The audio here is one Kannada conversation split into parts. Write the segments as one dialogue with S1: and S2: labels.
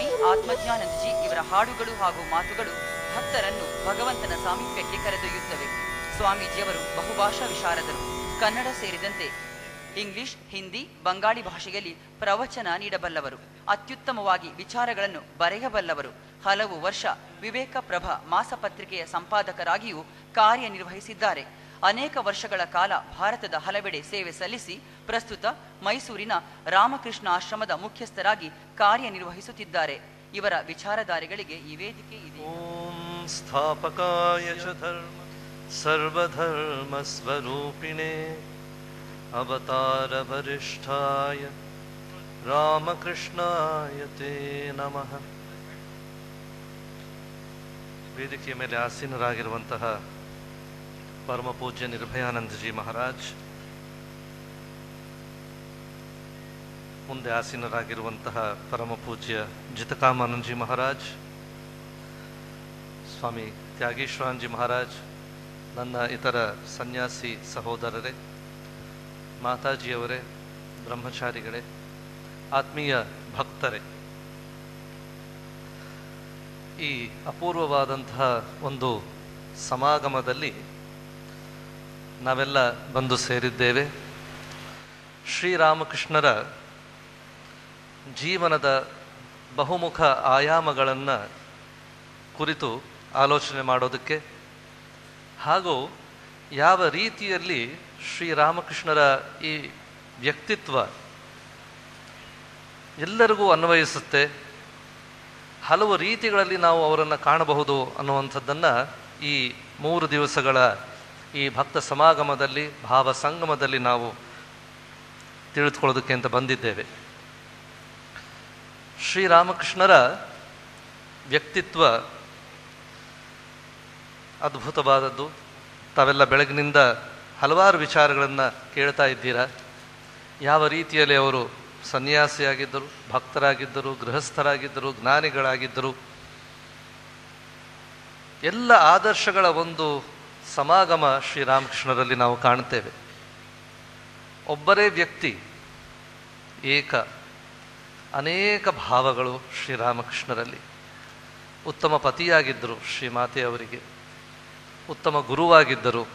S1: ಸ್ವಾಮಿ ಆತ್ಮಜ್ಞಾನಂದಜಿ ಇವರ ಹಾಡುಗಳು ಹಾಗೂ ಮಾತುಗಳು ಭಕ್ತರನ್ನು ಭಗವಂತನ ಸಾಮೀಪ್ಯಕ್ಕೆ ಕರೆದೊಯ್ಯುತ್ತವೆ. ಸ್ವಾಮೀಜಿಯವರು ಬಹುಭಾಷಾ ವಿಶಾರದರು. ಕನ್ನಡ ಸೇರಿದಂತೆ ಇಂಗ್ಲಿಷ್, ಹಿಂದಿ, ಬಂಗಾಳಿ ಭಾಷೆಯಲ್ಲಿ ಪ್ರವಚನ ನೀಡಬಲ್ಲವರು. ಅತ್ಯುತ್ತಮವಾಗಿ ವಿಚಾರಗಳನ್ನು ಬರೆಯಬಲ್ಲವರು. ಹಲವು ವರ್ಷ ವಿವೇಕ ಪ್ರಭ ಮಾಸಪತ್ರಿಕೆಯ ಸಂಪಾದಕರಾಗಿಯೂ ಕಾರ್ಯನಿರ್ವಹಿಸಿದ್ದಾರೆ. ಅನೇಕ ವರ್ಷಗಳ ಕಾಲ ಭಾರತದ ಹಲವೆಡೆ ಸೇವೆ ಸಲ್ಲಿಸಿ ಪ್ರಸ್ತುತ ಮೈಸೂರಿನ ರಾಮಕೃಷ್ಣ ಆಶ್ರಮದ ಮುಖ್ಯಸ್ಥರಾಗಿ ಕಾರ್ಯನಿರ್ವಹಿಸುತ್ತಿದ್ದಾರೆ. ಇವರ ವಿಚಾರಧಾರೆಗಳಿಗೆ ಈ ವೇದಿಕೆ ಇದೆ.
S2: ಓಂ ಸ್ಥಾಪಕಾಯ ಧರ್ಮ ಸರ್ವಧರ್ಮ ಸ್ವರೂಪಿಣೆ ಅವತಾರ ವರಿಷ್ಠಾಯ ರಾಮಕೃಷ್ಣಾಯ ತೇ ನಮಃ. ವೇದಿಕೆಯ ಮೇಲೆ ಆಸೀನರಾಗಿರುವಂತಹ ಪರಮ ಪೂಜ್ಯ ನಿರ್ಭಯಾನಂದಜಿ ಮಹಾರಾಜ್, ಮುಂದೆ ಆಸೀನರಾಗಿರುವಂತಹ ಪರಮ ಪೂಜ್ಯ ಜಿತಕಾಮಾನಂದಜಿ ಮಹಾರಾಜ್, ಸ್ವಾಮಿ ತ್ಯಾಗೇಶ್ವರಾನ್ಜಿ ಮಹಾರಾಜ್, ನನ್ನ ಇತರ ಸನ್ಯಾಸಿ ಸಹೋದರರೇ, ಮಾತಾಜಿಯವರೇ, ಬ್ರಹ್ಮಚಾರಿಗಳೇ, ಆತ್ಮೀಯ ಭಕ್ತರೇ. ಈ ಅಪೂರ್ವವಾದಂತಹ ಒಂದು ಸಮಾಗಮದಲ್ಲಿ ನಾವೆಲ್ಲ ಬಂದು ಸೇರಿದ್ದೇವೆ. ಶ್ರೀರಾಮಕೃಷ್ಣರ ಜೀವನದ ಬಹುಮುಖ ಆಯಾಮಗಳನ್ನು ಕುರಿತು ಆಲೋಚನೆ ಮಾಡೋದಕ್ಕೆ ಹಾಗೂ ಯಾವ ರೀತಿಯಲ್ಲಿ ಶ್ರೀರಾಮಕೃಷ್ಣರ ಈ ವ್ಯಕ್ತಿತ್ವ ಎಲ್ಲರಿಗೂ ಅನ್ವಯಿಸುತ್ತೆ, ಹಲವು ರೀತಿಗಳಲ್ಲಿ ನಾವು ಅವರನ್ನು ಕಾಣಬಹುದು ಅನ್ನುವಂಥದ್ದನ್ನು ಈ ಮೂರು ದಿವಸಗಳ ಈ ಭಕ್ತ ಸಮಾಗಮದಲ್ಲಿ, ಭಾವ ಸಂಗಮದಲ್ಲಿ ನಾವು ತಿಳಿದುಕೊಳ್ಳೋದಕ್ಕೆ ಅಂತ ಬಂದಿದ್ದೇವೆ. ಶ್ರೀರಾಮಕೃಷ್ಣರ ವ್ಯಕ್ತಿತ್ವ ಅದ್ಭುತವಾದದ್ದು. ತಾವೆಲ್ಲ ಬೆಳಗಿನಿಂದ ಹಲವಾರು ವಿಚಾರಗಳನ್ನು ಕೇಳ್ತಾ ಇದ್ದೀರಾ. ಯಾವ ರೀತಿಯಲ್ಲಿ ಅವರು ಸನ್ಯಾಸಿಯಾಗಿದ್ದರು, ಭಕ್ತರಾಗಿದ್ದರು, ಗೃಹಸ್ಥರಾಗಿದ್ದರು, ಜ್ಞಾನಿಗಳಾಗಿದ್ದರು. ಎಲ್ಲ ಆದರ್ಶಗಳ ಒಂದು ಸಮಾಗಮ ಶ್ರೀರಾಮಕೃಷ್ಣರಲ್ಲಿ ನಾವು ಕಾಣುತ್ತೇವೆ. ಒಬ್ಬರೇ ವ್ಯಕ್ತಿ, ಏಕ, ಅನೇಕ ಭಾವಗಳು ಶ್ರೀರಾಮಕೃಷ್ಣರಲ್ಲಿ. ಉತ್ತಮ ಪತಿಯಾಗಿದ್ದರು ಶ್ರೀಮಾತೆಯವರಿಗೆ ಉತ್ತಮ ಗುರುವಾಗಿದ್ದರು.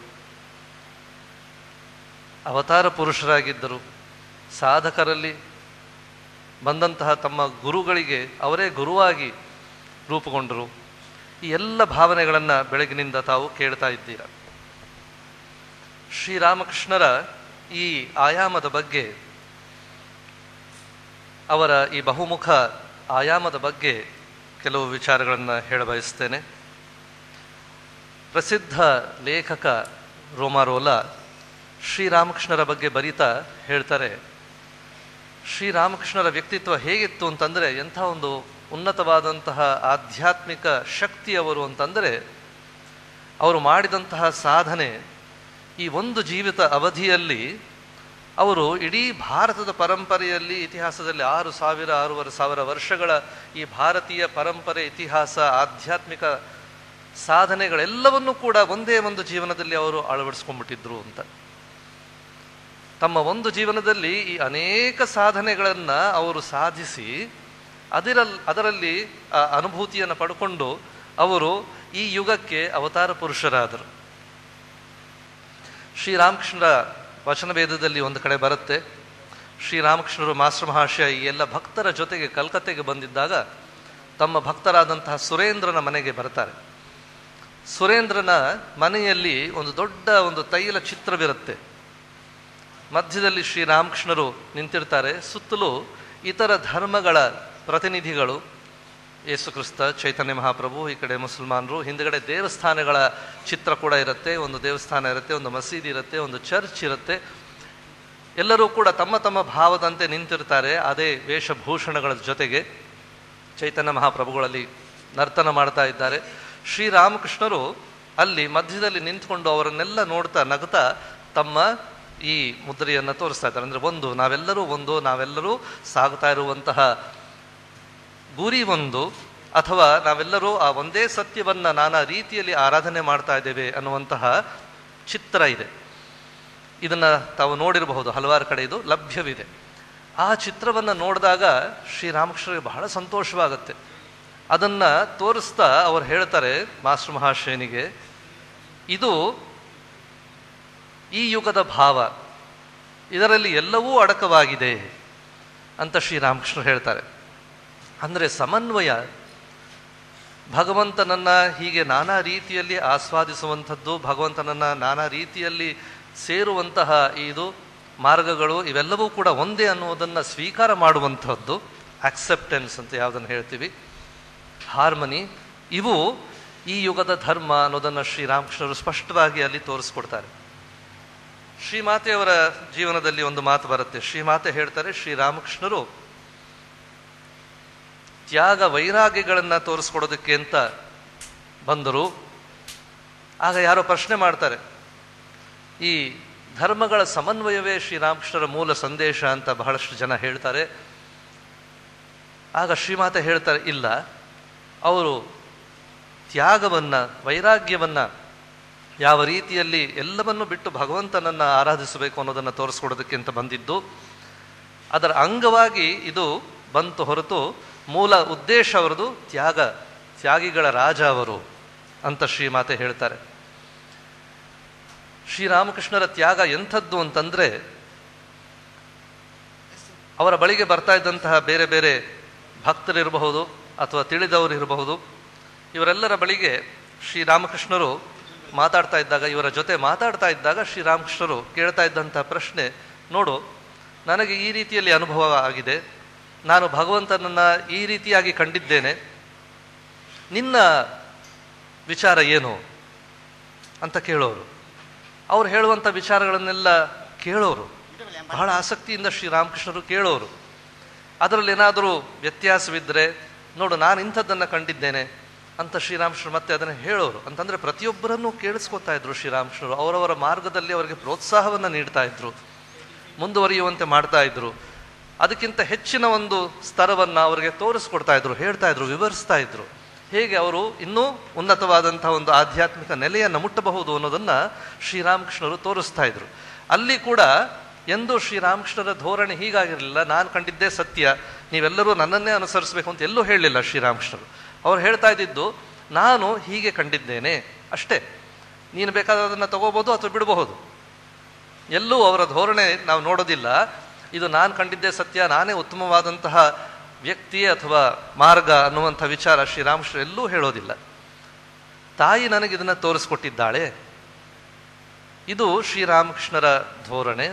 S2: ಅವತಾರ ಪುರುಷರಾಗಿದ್ದರು. ಸಾಧಕರಲ್ಲಿ ಬಂದಂತಹ ತಮ್ಮ ಗುರುಗಳಿಗೆ ಅವರೇ ಗುರುವಾಗಿ ರೂಪುಗೊಂಡರು. ಈ ಎಲ್ಲ ಭಾವನೆಗಳನ್ನು ಬೆಳಗಿನಿಂದ ತಾವು ಕೇಳ್ತಾ ಇದ್ದೀರ. ಶ್ರೀರಾಮಕೃಷ್ಣರ ಈ ಆಯಾಮದ ಬಗ್ಗೆ, ಅವರ ಈ ಬಹುಮುಖ ಆಯಾಮದ ಬಗ್ಗೆ ಕೆಲವು ವಿಚಾರಗಳನ್ನು ಹೇಳಬಯಸ್ತೇನೆ ಪ್ರಸಿದ್ಧ ಲೇಖಕ ರೋಮಾರೋಲ ಶ್ರೀರಾಮಕೃಷ್ಣರ ಬಗ್ಗೆ ಬರೀತಾ ಹೇಳ್ತಾರೆ, ಶ್ರೀರಾಮಕೃಷ್ಣರ ವ್ಯಕ್ತಿತ್ವ ಹೇಗಿತ್ತು ಅಂತಂದರೆ ಎಂಥ ಒಂದು ಉನ್ನತವಾದಂತಹ ಆಧ್ಯಾತ್ಮಿಕ ಶಕ್ತಿಯವರು ಅಂತಂದರೆ ಅವರು ಮಾಡಿದಂತಹ ಸಾಧನೆ ಈ ಒಂದು ಜೀವಿತ ಅವಧಿಯಲ್ಲಿ ಅವರು ಇಡೀ ಭಾರತದ ಪರಂಪರೆಯಲ್ಲಿ ಇತಿಹಾಸದಲ್ಲಿ ಆರು ಸಾವಿರ, ಆರೂವರೆ ಸಾವಿರ ವರ್ಷಗಳ ಈ ಭಾರತೀಯ ಪರಂಪರೆ, ಇತಿಹಾಸ, ಆಧ್ಯಾತ್ಮಿಕ ಸಾಧನೆಗಳೆಲ್ಲವನ್ನೂ ಕೂಡ ಒಂದೇ ಒಂದು ಜೀವನದಲ್ಲಿ ಅವರು ಅಳವಡಿಸ್ಕೊಂಡ್ಬಿಟ್ಟಿದ್ರು ಅಂತ. ತಮ್ಮ ಒಂದು ಜೀವನದಲ್ಲಿ ಈ ಅನೇಕ ಸಾಧನೆಗಳನ್ನು ಅವರು ಸಾಧಿಸಿ ಅದರಲ್ಲಿ ಅದರಲ್ಲಿ, ಆ, ಅನುಭೂತಿಯನ್ನು ಪಡ್ಕೊಂಡು ಅವರು ಈ ಯುಗಕ್ಕೆ ಅವತಾರ ಪುರುಷರಾದರು. ಶ್ರೀರಾಮಕೃಷ್ಣರ ವಚನಭೇದದಲ್ಲಿ ಒಂದು ಕಡೆ ಬರುತ್ತೆ. ಶ್ರೀರಾಮಕೃಷ್ಣರು ಮಾಸ್ಟರ್ ಮಹಾಶಯ ಈ ಎಲ್ಲ ಭಕ್ತರ ಜೊತೆಗೆ ಕಲ್ಕತ್ತೆಗೆ ಬಂದಿದ್ದಾಗ ತಮ್ಮ ಭಕ್ತರಾದಂತಹ ಸುರೇಂದ್ರನ ಮನೆಗೆ ಬರ್ತಾರೆ ಸುರೇಂದ್ರನ ಮನೆಯಲ್ಲಿ ಒಂದು ದೊಡ್ಡ ಒಂದು ತೈಲ ಚಿತ್ರವಿರುತ್ತೆ. ಮಧ್ಯದಲ್ಲಿ ಶ್ರೀರಾಮಕೃಷ್ಣರು ನಿಂತಿರ್ತಾರೆ. ಸುತ್ತಲೂ ಇತರ ಧರ್ಮಗಳ ಪ್ರತಿನಿಧಿಗಳು ಯೇಸುಕ್ರಿಸ್ತ ಚೈತನ್ಯ ಮಹಾಪ್ರಭು, ಈ ಕಡೆ ಮುಸಲ್ಮಾನರು, ಹಿಂದ್ಗಡೆ ದೇವಸ್ಥಾನಗಳ ಚಿತ್ರ ಕೂಡ ಇರುತ್ತೆ, ಒಂದು ದೇವಸ್ಥಾನ ಇರುತ್ತೆ, ಒಂದು ಮಸೀದಿ ಇರುತ್ತೆ, ಒಂದು ಚರ್ಚ್ ಇರುತ್ತೆ. ಎಲ್ಲರೂ ಕೂಡ ತಮ್ಮ ತಮ್ಮ ಭಾವದಂತೆ ನಿಂತಿರ್ತಾರೆ, ಅದೇ ವೇಷಭೂಷಣಗಳ ಜೊತೆಗೆ. ಚೈತನ್ಯ ಮಹಾಪ್ರಭುಗಳಲ್ಲಿ ನರ್ತನ ಮಾಡ್ತಾ ಇದ್ದಾರೆ. ಶ್ರೀರಾಮಕೃಷ್ಣರು ಅಲ್ಲಿ ಮಧ್ಯದಲ್ಲಿ ನಿಂತ್ಕೊಂಡು ಅವರನ್ನೆಲ್ಲ ನೋಡ್ತಾ ನಗ್ತಾ ತಮ್ಮ ಈ ಮುದ್ರೆಯನ್ನು ತೋರಿಸ್ತಾ ಇದ್ದಾರೆ. ಅಂದರೆ ಒಂದು, ನಾವೆಲ್ಲರೂ ಒಂದು, ನಾವೆಲ್ಲರೂ ಸಾಗ್ತಾ ಇರುವಂತಹ ಗುರಿ ಒಂದು ಅಥವಾ ನಾವೆಲ್ಲರೂ ಆ ಒಂದೇ ಸತ್ಯವನ್ನು ನಾನಾ ರೀತಿಯಲ್ಲಿ ಆರಾಧನೆ ಮಾಡ್ತಾ ಇದ್ದೇವೆ ಅನ್ನುವಂತಹ ಚಿತ್ರ ಇದೆ. ಇದನ್ನು ತಾವು ನೋಡಿರಬಹುದು, ಹಲವಾರು ಕಡೆ ಇದು ಲಭ್ಯವಿದೆ. ಆ ಚಿತ್ರವನ್ನು ನೋಡಿದಾಗ ಶ್ರೀರಾಮಕೃಷ್ಣರಿಗೆ ಬಹಳ ಸಂತೋಷವಾಗುತ್ತೆ. ಅದನ್ನು ತೋರಿಸ್ತಾ ಅವರು ಹೇಳ್ತಾರೆ ಮಾಸ್ಟರ್ ಮಹಾಶಯನಿಗೆ, ಇದು ಈ ಯುಗದ ಭಾವ, ಇದರಲ್ಲಿ ಎಲ್ಲವೂ ಅಡಕವಾಗಿದೆ ಅಂತ ಶ್ರೀರಾಮಕೃಷ್ಣರು ಹೇಳ್ತಾರೆ. ಅಂದರೆ ಸಮನ್ವಯ. ಭಗವಂತನನ್ನು ಹೀಗೆ ನಾನಾ ರೀತಿಯಲ್ಲಿ ಆಸ್ವಾದಿಸುವಂಥದ್ದು ಭಗವಂತನನ್ನು ನಾನಾ ರೀತಿಯಲ್ಲಿ ಸೇರುವಂತಹ ಇದು ಮಾರ್ಗಗಳು ಇವೆಲ್ಲವೂ ಕೂಡ ಒಂದೇ ಅನ್ನುವುದನ್ನು ಸ್ವೀಕಾರ ಮಾಡುವಂಥದ್ದು ಆಕ್ಸೆಪ್ಟೆನ್ಸ್ ಅಂತ ಯಾವುದನ್ನು ಹೇಳ್ತೀವಿ. ಹಾರ್ಮನಿ ಇವು ಈ ಯುಗದ ಧರ್ಮ ಅನ್ನೋದನ್ನು ಶ್ರೀರಾಮಕೃಷ್ಣರು ಸ್ಪಷ್ಟವಾಗಿ ಅಲ್ಲಿ ತೋರಿಸ್ಕೊಡ್ತಾರೆ. ಶ್ರೀಮಾತೆಯವರ ಜೀವನದಲ್ಲಿ ಒಂದು ಮಾತು ಬರುತ್ತೆ. ಶ್ರೀಮಾತೆ ಹೇಳ್ತಾರೆ ಶ್ರೀರಾಮಕೃಷ್ಣರು ತ್ಯಾಗ ವೈರಾಗ್ಯಗಳನ್ನು ತೋರಿಸ್ಕೊಡೋದಕ್ಕೆ ಅಂತ ಬಂದರು. ಆಗ ಯಾರೋ ಪ್ರಶ್ನೆ ಮಾಡ್ತಾರೆ, ಈ ಧರ್ಮಗಳ ಸಮನ್ವಯವೇ ಶ್ರೀರಾಮಕೃಷ್ಣರ ಮೂಲ ಸಂದೇಶ ಅಂತ ಬಹಳಷ್ಟು ಜನ ಹೇಳ್ತಾರೆ. ಆಗ ಶ್ರೀಮಾತೆ ಹೇಳ್ತಾರೆ, ಇಲ್ಲ, ಅವರು ತ್ಯಾಗವನ್ನು, ವೈರಾಗ್ಯವನ್ನು ಯಾವ ರೀತಿಯಲ್ಲಿ ಎಲ್ಲವನ್ನು ಬಿಟ್ಟು ಭಗವಂತನನ್ನು ಆರಾಧಿಸಬೇಕು ಅನ್ನೋದನ್ನು ತೋರಿಸ್ಕೊಡೋದಕ್ಕೆ ಅಂತ ಬಂದಿದ್ದು. ಅದರ ಅಂಗವಾಗಿ ಇದು ಬಂತು ಹೊರತು ಮೂಲ ಉದ್ದೇಶ ಅವರದು ತ್ಯಾಗ, ತ್ಯಾಗಿಗಳ ರಾಜ ಅವರು ಅಂತ ಶ್ರೀಮಾತೆ ಹೇಳ್ತಾರೆ. ಶ್ರೀರಾಮಕೃಷ್ಣರ ತ್ಯಾಗ ಎಂಥದ್ದು ಅಂತಂದರೆ, ಅವರ ಬಳಿಗೆ ಬರ್ತಾ ಇದ್ದಂತಹ ಬೇರೆ ಬೇರೆ ಭಕ್ತರಿರಬಹುದು ಅಥವಾ ತಿಳಿದವರು ಇರಬಹುದು. ಇವರೆಲ್ಲರ ಬಳಿಗೆ ಶ್ರೀರಾಮಕೃಷ್ಣರು ಮಾತಾಡ್ತಾ ಇದ್ದಾಗ, ಇವರ ಜೊತೆ ಮಾತಾಡ್ತಾ ಇದ್ದಾಗ ಶ್ರೀರಾಮಕೃಷ್ಣರು ಕೇಳ್ತಾ ಇದ್ದಂತಹ ಪ್ರಶ್ನೆ, ನೋಡು, ನನಗೆ ಈ ರೀತಿಯಲ್ಲಿ ಅನುಭವ ಆಗಿದೆ. ನಾನು ಭಗವಂತನನ್ನು ಈ ರೀತಿಯಾಗಿ ಕಂಡಿದ್ದೇನೆ. ನಿನ್ನ ವಿಚಾರ ಏನು ಅಂತ ಕೇಳೋರು. ಅವ್ರು ಹೇಳುವಂಥ ವಿಚಾರಗಳನ್ನೆಲ್ಲ ಕೇಳೋರು. ಬಹಳ ಆಸಕ್ತಿಯಿಂದ ಶ್ರೀರಾಮಕೃಷ್ಣರು ಕೇಳೋರು. ಅದರಲ್ಲಿ ಏನಾದರೂ ವ್ಯತ್ಯಾಸವಿದ್ದರೆ ನೋಡು ನಾನು ಇಂಥದ್ದನ್ನು ಕಂಡಿದ್ದೇನೆ ಅಂತ ಶ್ರೀರಾಮಕೃಷ್ಣರು ಮತ್ತೆ ಅದನ್ನು ಹೇಳೋರು. ಅಂತಂದರೆ ಪ್ರತಿಯೊಬ್ಬರನ್ನೂ ಕೇಳಿಸ್ಕೊತಾ ಇದ್ರು ಶ್ರೀರಾಮಕೃಷ್ಣರು. ಅವರವರ ಮಾರ್ಗದಲ್ಲಿ ಅವರಿಗೆ ಪ್ರೋತ್ಸಾಹವನ್ನು ನೀಡ್ತಾ ಇದ್ರು. ಮುಂದುವರಿಯುವಂತೆ ಮಾಡ್ತಾ ಇದ್ರು. ಅದಕ್ಕಿಂತ ಹೆಚ್ಚಿನ ಒಂದು ಸ್ತರವನ್ನು ಅವರಿಗೆ ತೋರಿಸ್ಕೊಡ್ತಾ ಇದ್ರು, ಹೇಳ್ತಾ ಇದ್ರು, ವಿವರಿಸ್ತಾ ಇದ್ರು. ಹೇಗೆ ಅವರು ಇನ್ನೂ ಉನ್ನತವಾದಂತಹ ಒಂದು ಆಧ್ಯಾತ್ಮಿಕ ನೆಲೆಯನ್ನು ಮುಟ್ಟಬಹುದು ಅನ್ನೋದನ್ನು ಶ್ರೀರಾಮಕೃಷ್ಣರು ತೋರಿಸ್ತಾ ಇದ್ರು. ಅಲ್ಲಿ ಕೂಡ ಎಂದು ಶ್ರೀರಾಮಕೃಷ್ಣರ ಧೋರಣೆ ಹೀಗಾಗಿರಲಿಲ್ಲ. ನಾನು ಕಂಡಿದ್ದೇ ಸತ್ಯ. ನೀವೆಲ್ಲರೂ ನನ್ನನ್ನೇ ಅನುಸರಿಸಬೇಕು ಅಂತ ಎಲ್ಲೂ ಹೇಳಲಿಲ್ಲ ಶ್ರೀರಾಮಕೃಷ್ಣರು. ಅವ್ರು ಹೇಳ್ತಾ ಇದ್ದಿದ್ದು, ನಾನು ಹೀಗೆ ಕಂಡಿದ್ದೇನೆ. ಅಷ್ಟೇ. ನೀನು ಬೇಕಾದದನ್ನು ತಗೋಬಹುದು ಅಥವಾ ಬಿಡಬಹುದು. ಎಲ್ಲೂ ಅವರ ಧೋರಣೆ ನಾವು ನೋಡೋದಿಲ್ಲ. ಇದು ನಾನು ಕಂಡಿದ್ದೇ ಸತ್ಯ, ನಾನೇ ಉತ್ತಮವಾದಂತಹ ವ್ಯಕ್ತಿ ಅಥವಾ ಮಾರ್ಗ ಅನ್ನುವಂಥ ವಿಚಾರ ಶ್ರೀರಾಮಕೃಷ್ಣ ಎಲ್ಲೂ ಹೇಳೋದಿಲ್ಲ. ತಾಯಿ ನನಗೆ ಇದನ್ನು ತೋರಿಸ್ಕೊಟ್ಟಿದ್ದಾಳೆ. ಇದು ಶ್ರೀರಾಮಕೃಷ್ಣರ ಧೋರಣೆ.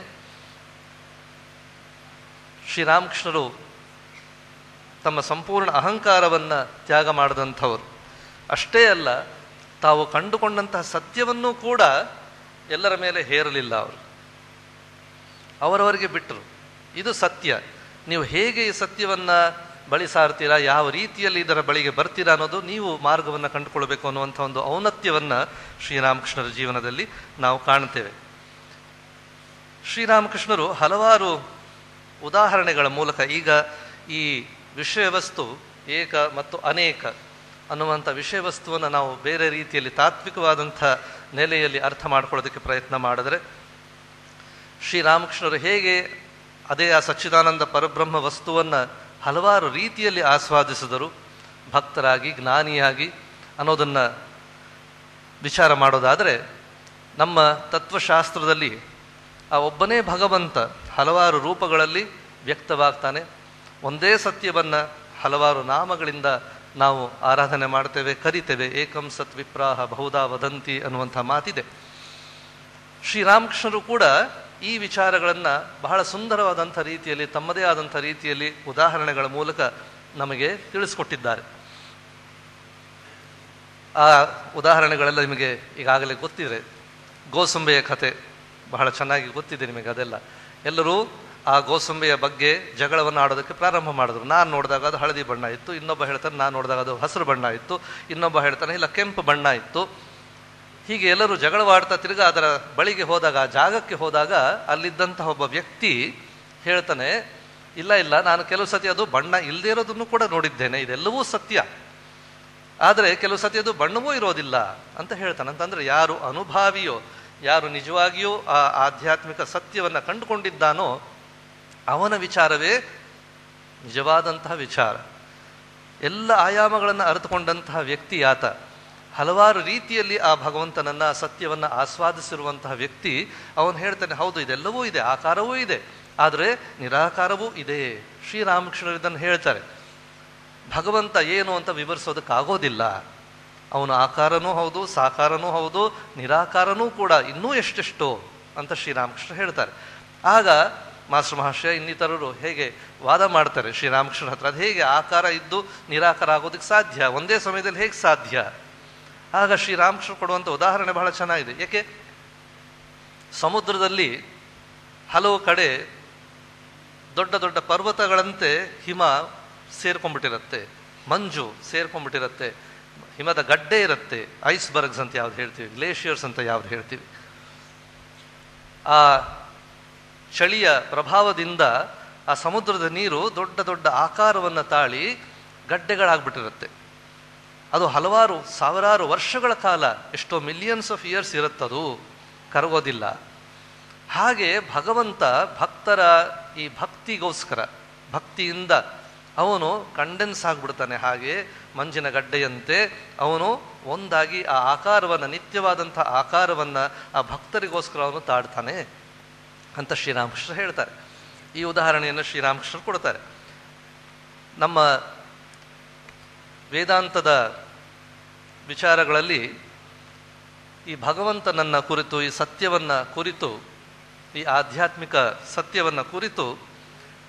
S2: ಶ್ರೀರಾಮಕೃಷ್ಣರು ತಮ್ಮ ಸಂಪೂರ್ಣ ಅಹಂಕಾರವನ್ನು ತ್ಯಾಗ ಮಾಡಿದಂಥವರು. ಅಷ್ಟೇ ಅಲ್ಲ, ತಾವು ಕಂಡುಕೊಂಡಂತಹ ಸತ್ಯವನ್ನೂ ಕೂಡ ಎಲ್ಲರ ಮೇಲೆ ಹೇರಲಿಲ್ಲ ಅವರು. ಅವರವರಿಗೆ ಬಿಟ್ಟರು. ಇದು ಸತ್ಯ. ನೀವು ಹೇಗೆ ಈ ಸತ್ಯವನ್ನು ಬಳಿ ಸಾರ್ತೀರಾ, ಯಾವ ರೀತಿಯಲ್ಲಿ ಇದರ ಬಳಿಗೆ ಬರ್ತೀರಾ ಅನ್ನೋದು ನೀವು ಮಾರ್ಗವನ್ನು ಕಂಡುಕೊಳ್ಬೇಕು ಅನ್ನುವಂಥ ಒಂದು ಔನ್ನತ್ಯವನ್ನು ಶ್ರೀರಾಮಕೃಷ್ಣರ ಜೀವನದಲ್ಲಿ ನಾವು ಕಾಣ್ತೇವೆ ಶ್ರೀರಾಮಕೃಷ್ಣರು ಹಲವಾರು ಉದಾಹರಣೆಗಳ ಮೂಲಕ ಈಗ ಈ ವಿಷಯ ವಸ್ತು ಏಕ ಮತ್ತು ಅನೇಕ ಅನ್ನುವಂಥ ವಿಷಯ ವಸ್ತುವನ್ನು ನಾವು ಬೇರೆ ರೀತಿಯಲ್ಲಿ ತಾತ್ವಿಕವಾದಂಥ ನೆಲೆಯಲ್ಲಿ ಅರ್ಥ ಮಾಡ್ಕೊಳ್ಳೋದಕ್ಕೆ ಪ್ರಯತ್ನ ಮಾಡಿದ್ರೆ ಶ್ರೀರಾಮಕೃಷ್ಣರು ಹೇಗೆ ಅದೇ ಆ ಸಚ್ಚಿದಾನಂದ ಪರಬ್ರಹ್ಮ ವಸ್ತುವನ್ನು ಹಲವಾರು ರೀತಿಯಲ್ಲಿ ಆಸ್ವಾದಿಸಿದರು. ಭಕ್ತರಾಗಿ, ಜ್ಞಾನಿಯಾಗಿ ಅನ್ನೋದನ್ನು ವಿಚಾರ ಮಾಡೋದಾದರೆ, ನಮ್ಮ ತತ್ವಶಾಸ್ತ್ರದಲ್ಲಿ ಆ ಒಬ್ಬನೇ ಭಗವಂತ ಹಲವಾರು ರೂಪಗಳಲ್ಲಿ ವ್ಯಕ್ತವಾಗ್ತಾನೆ. ಒಂದೇ ಸತ್ಯವನ್ನು ಹಲವಾರು ನಾಮಗಳಿಂದ ನಾವು ಆರಾಧನೆ ಮಾಡ್ತೇವೆ, ಕರಿತೇವೆ. ಏಕಂ ಸತ್ ವಿಪ್ರಾಹ ಬಹುದಾ ವದಂತಿ ಅನ್ನುವಂಥ ಮಾತಿದೆ. ಶ್ರೀರಾಮಕೃಷ್ಣರು ಕೂಡ ಈ ವಿಚಾರಗಳನ್ನು ಬಹಳ ಸುಂದರವಾದಂಥ ರೀತಿಯಲ್ಲಿ, ತಮ್ಮದೇ ಆದಂಥ ರೀತಿಯಲ್ಲಿ ಉದಾಹರಣೆಗಳ ಮೂಲಕ ನಮಗೆ ತಿಳಿಸ್ಕೊಟ್ಟಿದ್ದಾರೆ. ಆ ಉದಾಹರಣೆಗಳೆಲ್ಲ ನಿಮಗೆ ಈಗಾಗಲೇ ಗೊತ್ತಿದೆ. ಗೋಸುಂಬೆಯ ಕಥೆ ಬಹಳ ಚೆನ್ನಾಗಿ ಗೊತ್ತಿದೆ ನಿಮಗೆ ಅದೆಲ್ಲ. ಎಲ್ಲರೂ ಆ ಗೋಸುಂಬೆಯ ಬಗ್ಗೆ ಜಗಳವನ್ನು ಆಡೋದಕ್ಕೆ ಪ್ರಾರಂಭ ಮಾಡಿದ್ರು. ನಾನು ನೋಡಿದಾಗ ಅದು ಹಳದಿ ಬಣ್ಣ ಇತ್ತು, ಇನ್ನೊಬ್ಬ ಹೇಳ್ತಾನೆ ನಾನು ನೋಡಿದಾಗ ಅದು ಹಸಿರು ಬಣ್ಣ ಇತ್ತು, ಇನ್ನೊಬ್ಬ ಹೇಳ್ತಾನೆ ಇಲ್ಲ ಕೆಂಪು ಬಣ್ಣ ಇತ್ತು. ಹೀಗೆ ಎಲ್ಲರೂ ಜಗಳವಾಡ್ತಾ ತಿರ್ಗಾ ಅದರ ಬಳಿಗೆ ಹೋದಾಗ ಜಾಗಕ್ಕೆ ಹೋದಾಗ ಅಲ್ಲಿದ್ದಂತಹ ಒಬ್ಬ ವ್ಯಕ್ತಿ ಹೇಳ್ತಾನೆ, ಇಲ್ಲ ಇಲ್ಲ, ನಾನು ಕೆಲವು ಸತಿ ಅದು ಬಣ್ಣ ಇಲ್ಲದೆ ಇರೋದನ್ನು ಕೂಡ ನೋಡಿದ್ದೇನೆ, ಇದೆಲ್ಲವೂ ಸತ್ಯ. ಆದರೆ ಕೆಲವು ಸತಿ ಅದು ಬಣ್ಣವೂ ಇರೋದಿಲ್ಲ ಅಂತ ಹೇಳ್ತಾನೆ. ಅಂತಂದರೆ ಯಾರು ಅನುಭಾವಿಯೋ, ಯಾರು ನಿಜವಾಗಿಯೂ ಆ ಆಧ್ಯಾತ್ಮಿಕ ಸತ್ಯವನ್ನು ಕಂಡುಕೊಂಡಿದ್ದಾನೋ ಅವನ ವಿಚಾರವೇ ನಿಜವಾದಂತಹ ವಿಚಾರ. ಎಲ್ಲ ಆಯಾಮಗಳನ್ನು ಅರಿತುಕೊಂಡಂತಹ ವ್ಯಕ್ತಿ ಆತ. ಹಲವಾರು ರೀತಿಯಲ್ಲಿ ಆ ಭಗವಂತನನ್ನ ಸತ್ಯವನ್ನು ಆಸ್ವಾದಿಸಿರುವಂತಹ ವ್ಯಕ್ತಿ ಅವನು ಹೇಳ್ತಾನೆ, ಹೌದು, ಇದೆಲ್ಲವೂ ಇದೆ, ಆಕಾರವೂ ಇದೆ, ಆದರೆ ನಿರಾಕಾರವೂ ಇದೆ. ಶ್ರೀರಾಮಕೃಷ್ಣರು ಇದನ್ನು ಹೇಳ್ತಾರೆ. ಭಗವಂತ ಏನು ಅಂತ ವಿವರಿಸೋದಕ್ಕಾಗೋದಿಲ್ಲ. ಅವನು ಆಕಾರನೂ ಹೌದು, ಸಾಕಾರನೂ ಹೌದು, ನಿರಾಕಾರನೂ ಕೂಡ ಇನ್ನೂ ಎಷ್ಟೆಷ್ಟೋ ಅಂತ ಶ್ರೀರಾಮಕೃಷ್ಣ ಹೇಳ್ತಾರೆ. ಆಗ ಮಾಸ್ಟರ್ ಮಹಾಶಯ ಇನ್ನಿತರರು ಹೇಗೆ ವಾದ ಮಾಡ್ತಾರೆ? ಶ್ರೀರಾಮಕೃಷ್ಣ ಹತ್ರ ಅದು ಹೇಗೆ? ಆಕಾರ ಇದ್ದು ನಿರಾಕಾರ ಆಗೋದಕ್ಕೆ ಸಾಧ್ಯ? ಒಂದೇ ಸಮಯದಲ್ಲಿ ಹೇಗೆ ಸಾಧ್ಯ? ಆಗ ಶ್ರೀರಾಮಕೃಷ್ಣ ಕೊಡುವಂಥ ಉದಾಹರಣೆ ಬಹಳ ಚೆನ್ನಾಗಿದೆ. ಏಕೆ ಸಮುದ್ರದಲ್ಲಿ ಹಲವು ಕಡೆ ದೊಡ್ಡ ದೊಡ್ಡ ಪರ್ವತಗಳಂತೆ ಹಿಮ ಸೇರ್ಕೊಂಡ್ಬಿಟ್ಟಿರತ್ತೆ, ಮಂಜು ಸೇರ್ಕೊಂಡ್ಬಿಟ್ಟಿರತ್ತೆ, ಹಿಮದ ಗಡ್ಡೆ ಇರುತ್ತೆ, ಐಸ್ಬರ್ಗ್ಸ್ ಅಂತ ಯಾವ್ದು ಹೇಳ್ತೀವಿ, ಗ್ಲೇಷಿಯರ್ಸ್ ಅಂತ ಯಾವ್ದು ಹೇಳ್ತೀವಿ. ಆ ಚಳಿಯ ಪ್ರಭಾವದಿಂದ ಆ ಸಮುದ್ರದ ನೀರು ದೊಡ್ಡ ದೊಡ್ಡ ಆಕಾರವನ್ನು ತಾಳಿ ಗಡ್ಡೆಗಳಾಗ್ಬಿಟ್ಟಿರುತ್ತೆ. ಅದು ಹಲವಾರು ಸಾವಿರಾರು ವರ್ಷಗಳ ಕಾಲ ಎಷ್ಟೋ ಮಿಲಿಯನ್ಸ್ ಆಫ್ ಇಯರ್ಸ್ ಇರುತ್ತದು, ಕರಗೋದಿಲ್ಲ. ಹಾಗೆ ಭಗವಂತ ಭಕ್ತರ ಈ ಭಕ್ತಿಗೋಸ್ಕರ, ಭಕ್ತಿಯಿಂದ ಅವನು ಕಂಡೆನ್ಸ್ ಆಗಿಬಿಡ್ತಾನೆ. ಹಾಗೆ ಮಂಜಿನ ಗಡ್ಡೆಯಂತೆ ಅವನು ಒಂದಾಗಿ ಆ ಆಕಾರವನ್ನು, ನಿತ್ಯವಾದಂಥ ಆಕಾರವನ್ನು ಆ ಭಕ್ತರಿಗೋಸ್ಕರ ಅವನು ತಾಡ್ತಾನೆ ಅಂತ ಶ್ರೀರಾಮಕೃಷ್ಣ ಹೇಳ್ತಾರೆ. ಈ ಉದಾಹರಣೆಯನ್ನು ಶ್ರೀರಾಮಕೃಷ್ಣರು ಕೊಡ್ತಾರೆ. ನಮ್ಮ ವೇದಾಂತದ ವಿಚಾರಗಳಲ್ಲಿ ಈ ಭಗವಂತನನ್ನ ಕುರಿತು, ಈ ಸತ್ಯವನ್ನು ಕುರಿತು, ಈ ಆಧ್ಯಾತ್ಮಿಕ ಸತ್ಯವನ್ನು ಕುರಿತು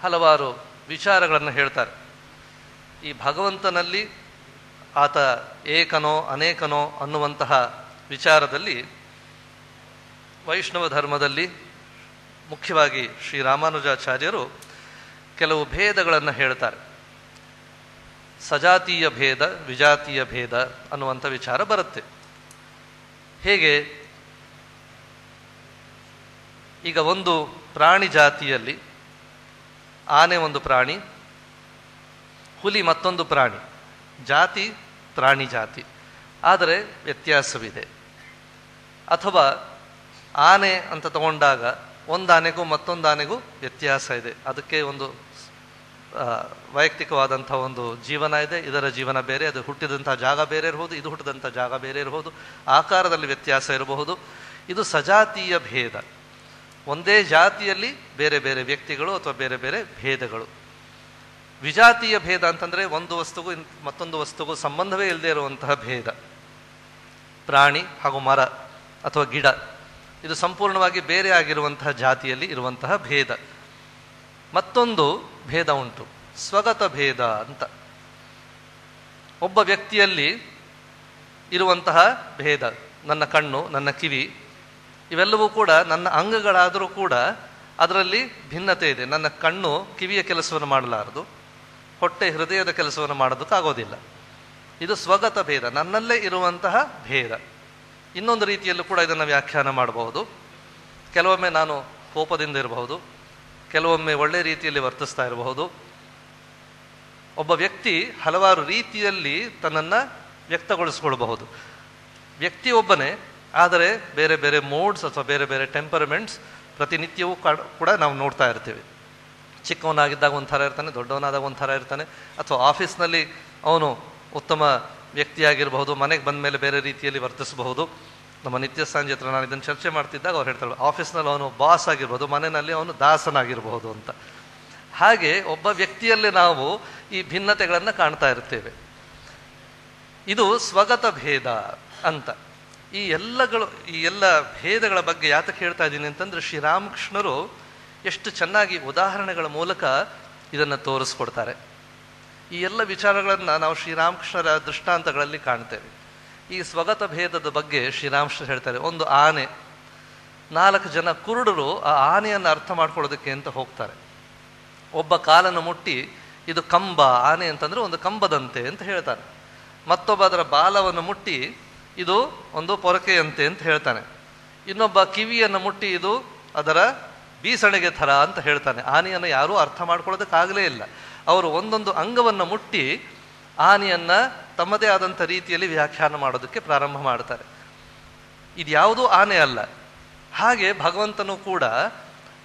S2: ಹಲವಾರು ವಿಚಾರಗಳನ್ನು ಹೇಳ್ತಾರೆ. ಈ ಭಗವಂತನಲ್ಲಿ ಆತ ಏಕನೋ ಅನೇಕನೋ ಅನ್ನುವಂತಹ ವಿಚಾರದಲ್ಲಿ ವೈಷ್ಣವ ಧರ್ಮದಲ್ಲಿ ಮುಖ್ಯವಾಗಿ ಶ್ರೀರಾಮಾನುಜಾಚಾರ್ಯರು ಕೆಲವು ಭೇದಗಳನ್ನು ಹೇಳ್ತಾರೆ. ಸಜಾತೀಯ ಭೇದ, ವಿಜಾತೀಯ ಭೇದ ಅನ್ನುವಂಥ ವಿಚಾರ ಬರುತ್ತೆ. ಹೇಗೆ? ಈಗ ಒಂದು ಪ್ರಾಣಿ ಜಾತಿಯಲ್ಲಿ ಆನೆ ಒಂದು ಪ್ರಾಣಿ, ಹುಲಿ ಮತ್ತೊಂದು ಪ್ರಾಣಿ, ಜಾತಿ ಪ್ರಾಣಿ ಜಾತಿ. ಆದರೆ ವ್ಯತ್ಯಾಸವಿದೆ. ಅಥವಾ ಆನೆ ಅಂತ ತಗೊಂಡಾಗ ಒಂದು ಆನೆಗೂ ಮತ್ತೊಂದು ಆನೆಗೂ ವ್ಯತ್ಯಾಸ ಇದೆ. ಅದಕ್ಕೆ ಒಂದು ವೈಯಕ್ತಿಕವಾದಂಥ ಒಂದು ಜೀವನ ಇದೆ, ಇದರ ಜೀವನ ಬೇರೆ, ಅದು ಹುಟ್ಟಿದಂಥ ಜಾಗ ಬೇರೆ ಇರಬಹುದು, ಇದು ಹುಟ್ಟಿದಂಥ ಜಾಗ ಬೇರೆ ಇರಬಹುದು, ಆಕಾರದಲ್ಲಿ ವ್ಯತ್ಯಾಸ ಇರಬಹುದು. ಇದು ಸಜಾತೀಯ ಭೇದ. ಒಂದೇ ಜಾತಿಯಲ್ಲಿ ಬೇರೆ ಬೇರೆ ವ್ಯಕ್ತಿಗಳು ಅಥವಾ ಬೇರೆ ಬೇರೆ ಭೇದಗಳು. ವಿಜಾತೀಯ ಭೇದ ಅಂತಂದರೆ ಒಂದು ವಸ್ತುಗೂ ಮತ್ತೊಂದು ವಸ್ತುಗೂ ಸಂಬಂಧವೇ ಇಲ್ಲದೆ ಇರುವಂತಹ ಭೇದ. ಪ್ರಾಣಿ ಹಾಗೂ ಮರ ಅಥವಾ ಗಿಡ, ಇದು ಸಂಪೂರ್ಣವಾಗಿ ಬೇರೆ ಆಗಿರುವಂತಹ ಜಾತಿಯಲ್ಲಿ ಇರುವಂತಹ ಭೇದ. ಮತ್ತೊಂದು ಭೇದ ಉಂಟು. ಸ್ವಗತ ಭೇದ ಅಂತ. ಒಬ್ಬ ವ್ಯಕ್ತಿಯಲ್ಲಿ ಇರುವಂತಹ ಭೇದ, ನನ್ನ ಕಣ್ಣು, ನನ್ನ ಕಿವಿ, ಇವೆಲ್ಲವೂ ಕೂಡ ನನ್ನ ಅಂಗಗಳಾದರೂ ಕೂಡ ಅದರಲ್ಲಿ ಭಿನ್ನತೆ ಇದೆ. ನನ್ನ ಕಣ್ಣು ಕಿವಿಯ ಕೆಲಸವನ್ನು ಮಾಡಲಾರದು, ಹೊಟ್ಟೆ ಹೃದಯದ ಕೆಲಸವನ್ನು ಮಾಡೋದಕ್ಕಾಗೋದಿಲ್ಲ. ಇದು ಸ್ವಗತ ಭೇದ, ನನ್ನಲ್ಲೇ ಇರುವಂತಹ ಭೇದ. ಇನ್ನೊಂದು ರೀತಿಯಲ್ಲೂ ಕೂಡ ಇದನ್ನು ವ್ಯಾಖ್ಯಾನ ಮಾಡಬಹುದು. ಕೆಲವೊಮ್ಮೆ ನಾನು ಕೋಪದಿಂದ ಇರಬಹುದು. ಕೆಲವೊಮ್ಮೆ ಒಳ್ಳೆ ರೀತಿಯಲ್ಲಿ ವರ್ತಿಸ್ತಾ ಇರಬಹುದು. ಒಬ್ಬ ವ್ಯಕ್ತಿ ಹಲವಾರು ರೀತಿಯಲ್ಲಿ ತನ್ನನ್ನು ವ್ಯಕ್ತಗೊಳಿಸ್ಕೊಳ್ಬಹುದು. ವ್ಯಕ್ತಿ ಒಬ್ಬನೇ, ಆದರೆ ಬೇರೆ ಬೇರೆ ಮೋಡ್ಸ್ ಅಥವಾ ಬೇರೆ ಬೇರೆ ಟೆಂಪರಮೆಂಟ್ಸ್ ಪ್ರತಿನಿತ್ಯವೂ ಕೂಡ ನಾವು ನೋಡ್ತಾ ಇರ್ತೀವಿ. ಚಿಕ್ಕವನಾಗಿದ್ದಾಗ ಒಂಥರ ಇರ್ತಾನೆ, ದೊಡ್ಡವನಾದಾಗ ಒಂಥರ ಇರ್ತಾನೆ, ಅಥವಾ ಆಫೀಸ್ನಲ್ಲಿ ಅವನು ಉತ್ತಮ ವ್ಯಕ್ತಿಯಾಗಿರಬಹುದು, ಮನೆಗೆ ಬಂದ ಮೇಲೆ ಬೇರೆ ರೀತಿಯಲ್ಲಿ ವರ್ತಿಸಬಹುದು. ನಮ್ಮ ನಿತ್ಯ ಸಂಜೆ ಹತ್ರ ನಾನು ಇದನ್ನು ಚರ್ಚೆ ಮಾಡ್ತಿದ್ದಾಗ ಅವ್ರು ಹೇಳ್ತಾಳೆ ಆಫೀಸ್ನಲ್ಲಿ ಅವನು ಬಾಸ್ ಆಗಿರ್ಬೋದು, ಮನೆಯಲ್ಲಿ ಅವನು ದಾಸನಾಗಿರ್ಬೋದು ಅಂತ. ಹಾಗೆ ಒಬ್ಬ ವ್ಯಕ್ತಿಯಲ್ಲಿ ನಾವು ಈ ಭಿನ್ನತೆಗಳನ್ನು ಕಾಣ್ತಾ ಇರ್ತೇವೆ. ಇದು ಸ್ವಗತ ಭೇದ ಅಂತ. ಈ ಎಲ್ಲಗಳು, ಈ ಎಲ್ಲ ಭೇದಗಳ ಬಗ್ಗೆ ಯಾತಕ್ಕೆ ಹೇಳ್ತಾ ಇದ್ದೀನಿ ಅಂತಂದರೆ, ಶ್ರೀರಾಮಕೃಷ್ಣರು ಎಷ್ಟು ಚೆನ್ನಾಗಿ ಉದಾಹರಣೆಗಳ ಮೂಲಕ ಇದನ್ನು ತೋರಿಸ್ಕೊಡ್ತಾರೆ. ಈ ಎಲ್ಲ ವಿಚಾರಗಳನ್ನು ನಾವು ಶ್ರೀರಾಮಕೃಷ್ಣರ ದೃಷ್ಟಾಂತಗಳಲ್ಲಿ ಕಾಣ್ತೇವೆ. ಈ ಸ್ವಗತ ಭೇದದ ಬಗ್ಗೆ ಶ್ರೀರಾಮಕೃಷ್ಣ ಹೇಳ್ತಾರೆ, ಒಂದು ಆನೆ, ನಾಲ್ಕು ಜನ ಕುರುಡರು ಆ ಆನೆಯನ್ನು ಅರ್ಥ ಮಾಡ್ಕೊಳ್ಳೋದಕ್ಕೆ ಅಂತ ಹೋಗ್ತಾರೆ. ಒಬ್ಬ ಕಾಲನ್ನು ಮುಟ್ಟಿ, ಇದು ಕಂಬ, ಆನೆ ಅಂತಂದರೆ ಒಂದು ಕಂಬದಂತೆ ಅಂತ ಹೇಳ್ತಾನೆ. ಮತ್ತೊಬ್ಬ ಅದರ ಬಾಲವನ್ನು ಮುಟ್ಟಿ, ಇದು ಒಂದು ಪೊರಕೆಯಂತೆ ಅಂತ ಹೇಳ್ತಾನೆ. ಇನ್ನೊಬ್ಬ ಕಿವಿಯನ್ನು ಮುಟ್ಟಿ, ಇದು ಅದರ ಬೀಸಣಿಗೆ ಥರ ಅಂತ ಹೇಳ್ತಾನೆ. ಆನೆಯನ್ನು ಯಾರೂ ಅರ್ಥ ಮಾಡ್ಕೊಳ್ಳೋದಕ್ಕಾಗಲೇ ಇಲ್ಲ. ಅವರು ಒಂದೊಂದು ಅಂಗವನ್ನು ಮುಟ್ಟಿ ಆನೆಯನ್ನ ತಮ್ಮದೇ ಆದಂಥ ರೀತಿಯಲ್ಲಿ ವ್ಯಾಖ್ಯಾನ ಮಾಡೋದಕ್ಕೆ ಪ್ರಾರಂಭ ಮಾಡ್ತಾರೆ. ಇದು ಯಾವುದೂ ಆನೆ ಅಲ್ಲ. ಹಾಗೆ ಭಗವಂತನು ಕೂಡ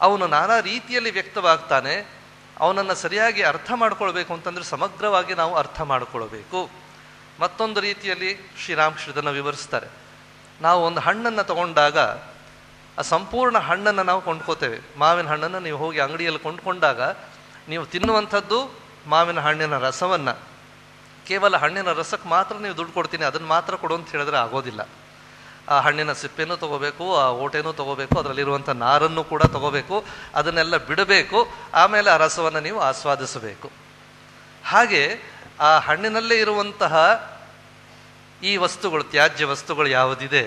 S2: ಅವನು ನಾನಾ ರೀತಿಯಲ್ಲಿ ವ್ಯಕ್ತವಾಗ್ತಾನೆ. ಅವನನ್ನು ಸರಿಯಾಗಿ ಅರ್ಥ ಮಾಡ್ಕೊಳ್ಬೇಕು ಅಂತಂದ್ರೆ ಸಮಗ್ರವಾಗಿ ನಾವು ಅರ್ಥ ಮಾಡಿಕೊಳ್ಬೇಕು. ಮತ್ತೊಂದು ರೀತಿಯಲ್ಲಿ ಶ್ರೀರಾಮಕೃಷ್ಣನ ವಿವರಿಸ್ತಾರೆ. ನಾವು ಒಂದು ಹಣ್ಣನ್ನು ತಗೊಂಡಾಗ ಆ ಸಂಪೂರ್ಣ ಹಣ್ಣನ್ನು ನಾವು ಕೊಂಡ್ಕೋತೇವೆ. ಮಾವಿನ ಹಣ್ಣನ್ನು ನೀವು ಹೋಗಿ ಅಂಗಡಿಯಲ್ಲಿ ಕೊಂಡ್ಕೊಂಡಾಗ ನೀವು ತಿನ್ನುವಂಥದ್ದು ಮಾವಿನ ಹಣ್ಣಿನ ರಸವನ್ನು. ಕೇವಲ ಹಣ್ಣಿನ ರಸಕ್ಕೆ ಮಾತ್ರ ನೀವು ದುಡ್ಡು ಕೊಡ್ತೀನಿ, ಅದನ್ನು ಮಾತ್ರ ಕೊಡು ಅಂತ ಹೇಳಿದ್ರೆ ಆಗೋದಿಲ್ಲ. ಆ ಹಣ್ಣಿನ ಸಿಪ್ಪೆನೂ ತಗೋಬೇಕು, ಆ ಓಟೆನೂ ತಗೋಬೇಕು ಅದರಲ್ಲಿರುವಂಥ ನಾರನ್ನು ಕೂಡ ತಗೋಬೇಕು, ಅದನ್ನೆಲ್ಲ ಬಿಡಬೇಕು, ಆಮೇಲೆ ಆ ರಸವನ್ನು ನೀವು ಆಸ್ವಾದಿಸಬೇಕು. ಹಾಗೆ ಆ ಹಣ್ಣಿನಲ್ಲೇ ಇರುವಂತಹ ಈ ವಸ್ತುಗಳು, ತ್ಯಾಜ್ಯ ವಸ್ತುಗಳು ಯಾವುದಿದೆ?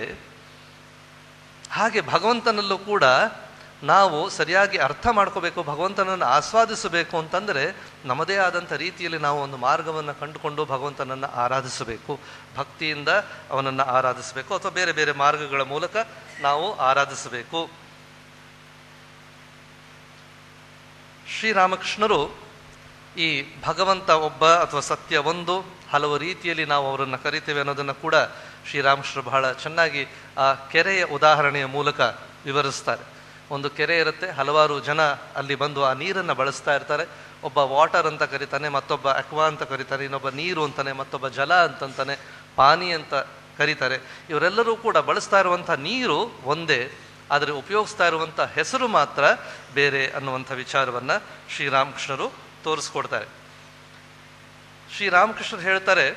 S2: ಹಾಗೆ ಭಗವಂತನಲ್ಲೂ ಕೂಡ ನಾವು ಸರಿಯಾಗಿ ಅರ್ಥ ಮಾಡ್ಕೋಬೇಕು, ಭಗವಂತನನ್ನು ಆಸ್ವಾದಿಸಬೇಕು ಅಂತಂದರೆ ನಮ್ಮದೇ ಆದಂಥ ರೀತಿಯಲ್ಲಿ ನಾವು ಒಂದು ಮಾರ್ಗವನ್ನು ಕಂಡುಕೊಂಡು ಭಗವಂತನನ್ನು ಆರಾಧಿಸಬೇಕು. ಭಕ್ತಿಯಿಂದ ಅವನನ್ನು ಆರಾಧಿಸಬೇಕು ಅಥವಾ ಬೇರೆ ಬೇರೆ ಮಾರ್ಗಗಳ ಮೂಲಕ ನಾವು ಆರಾಧಿಸಬೇಕು. ಶ್ರೀರಾಮಕೃಷ್ಣರು ಈ ಭಗವಂತ ಒಬ್ಬ ಅಥವಾ ಸತ್ಯ ಒಂದು ಹಲವು ರೀತಿಯಲ್ಲಿ ನಾವು ಅವರನ್ನು ಕರಿತೇವೆ ಅನ್ನೋದನ್ನು ಕೂಡ ಶ್ರೀರಾಮಕೃಷ್ಣರು ಬಹಳ ಚೆನ್ನಾಗಿ ಆ ಕೆರೆಯ ಉದಾಹರಣೆಯ ಮೂಲಕ ವಿವರಿಸ್ತಾರೆ. ಒಂದು ಕೆರೆ ಇರುತ್ತೆ, ಹಲವಾರು ಜನ ಅಲ್ಲಿ ಬಂದು ಆ ನೀರನ್ನು ಬಳಸ್ತಾ ಇರ್ತಾರೆ. ಒಬ್ಬ ವಾಟರ್ ಅಂತ ಕರೀತಾನೆ, ಮತ್ತೊಬ್ಬ ಅಕ್ವಾ ಅಂತ ಕರೀತಾರೆ, ಇನ್ನೊಬ್ಬ ನೀರು ಅಂತಾನೆ, ಮತ್ತೊಬ್ಬ ಜಲ ಅಂತಂತಾನೆ, ಪಾನಿ ಅಂತ ಕರೀತಾರೆ. ಇವರೆಲ್ಲರೂ ಕೂಡ ಬಳಸ್ತಾ ಇರುವಂಥ ನೀರು ಒಂದೇ, ಆದರೆ ಉಪಯೋಗಿಸ್ತಾ ಇರುವಂಥ ಹೆಸರು ಮಾತ್ರ ಬೇರೆ ಅನ್ನುವಂಥ ವಿಚಾರವನ್ನು ಶ್ರೀರಾಮಕೃಷ್ಣರು ತೋರಿಸ್ಕೊಡ್ತಾರೆ. ಶ್ರೀರಾಮಕೃಷ್ಣರು ಹೇಳ್ತಾರೆ,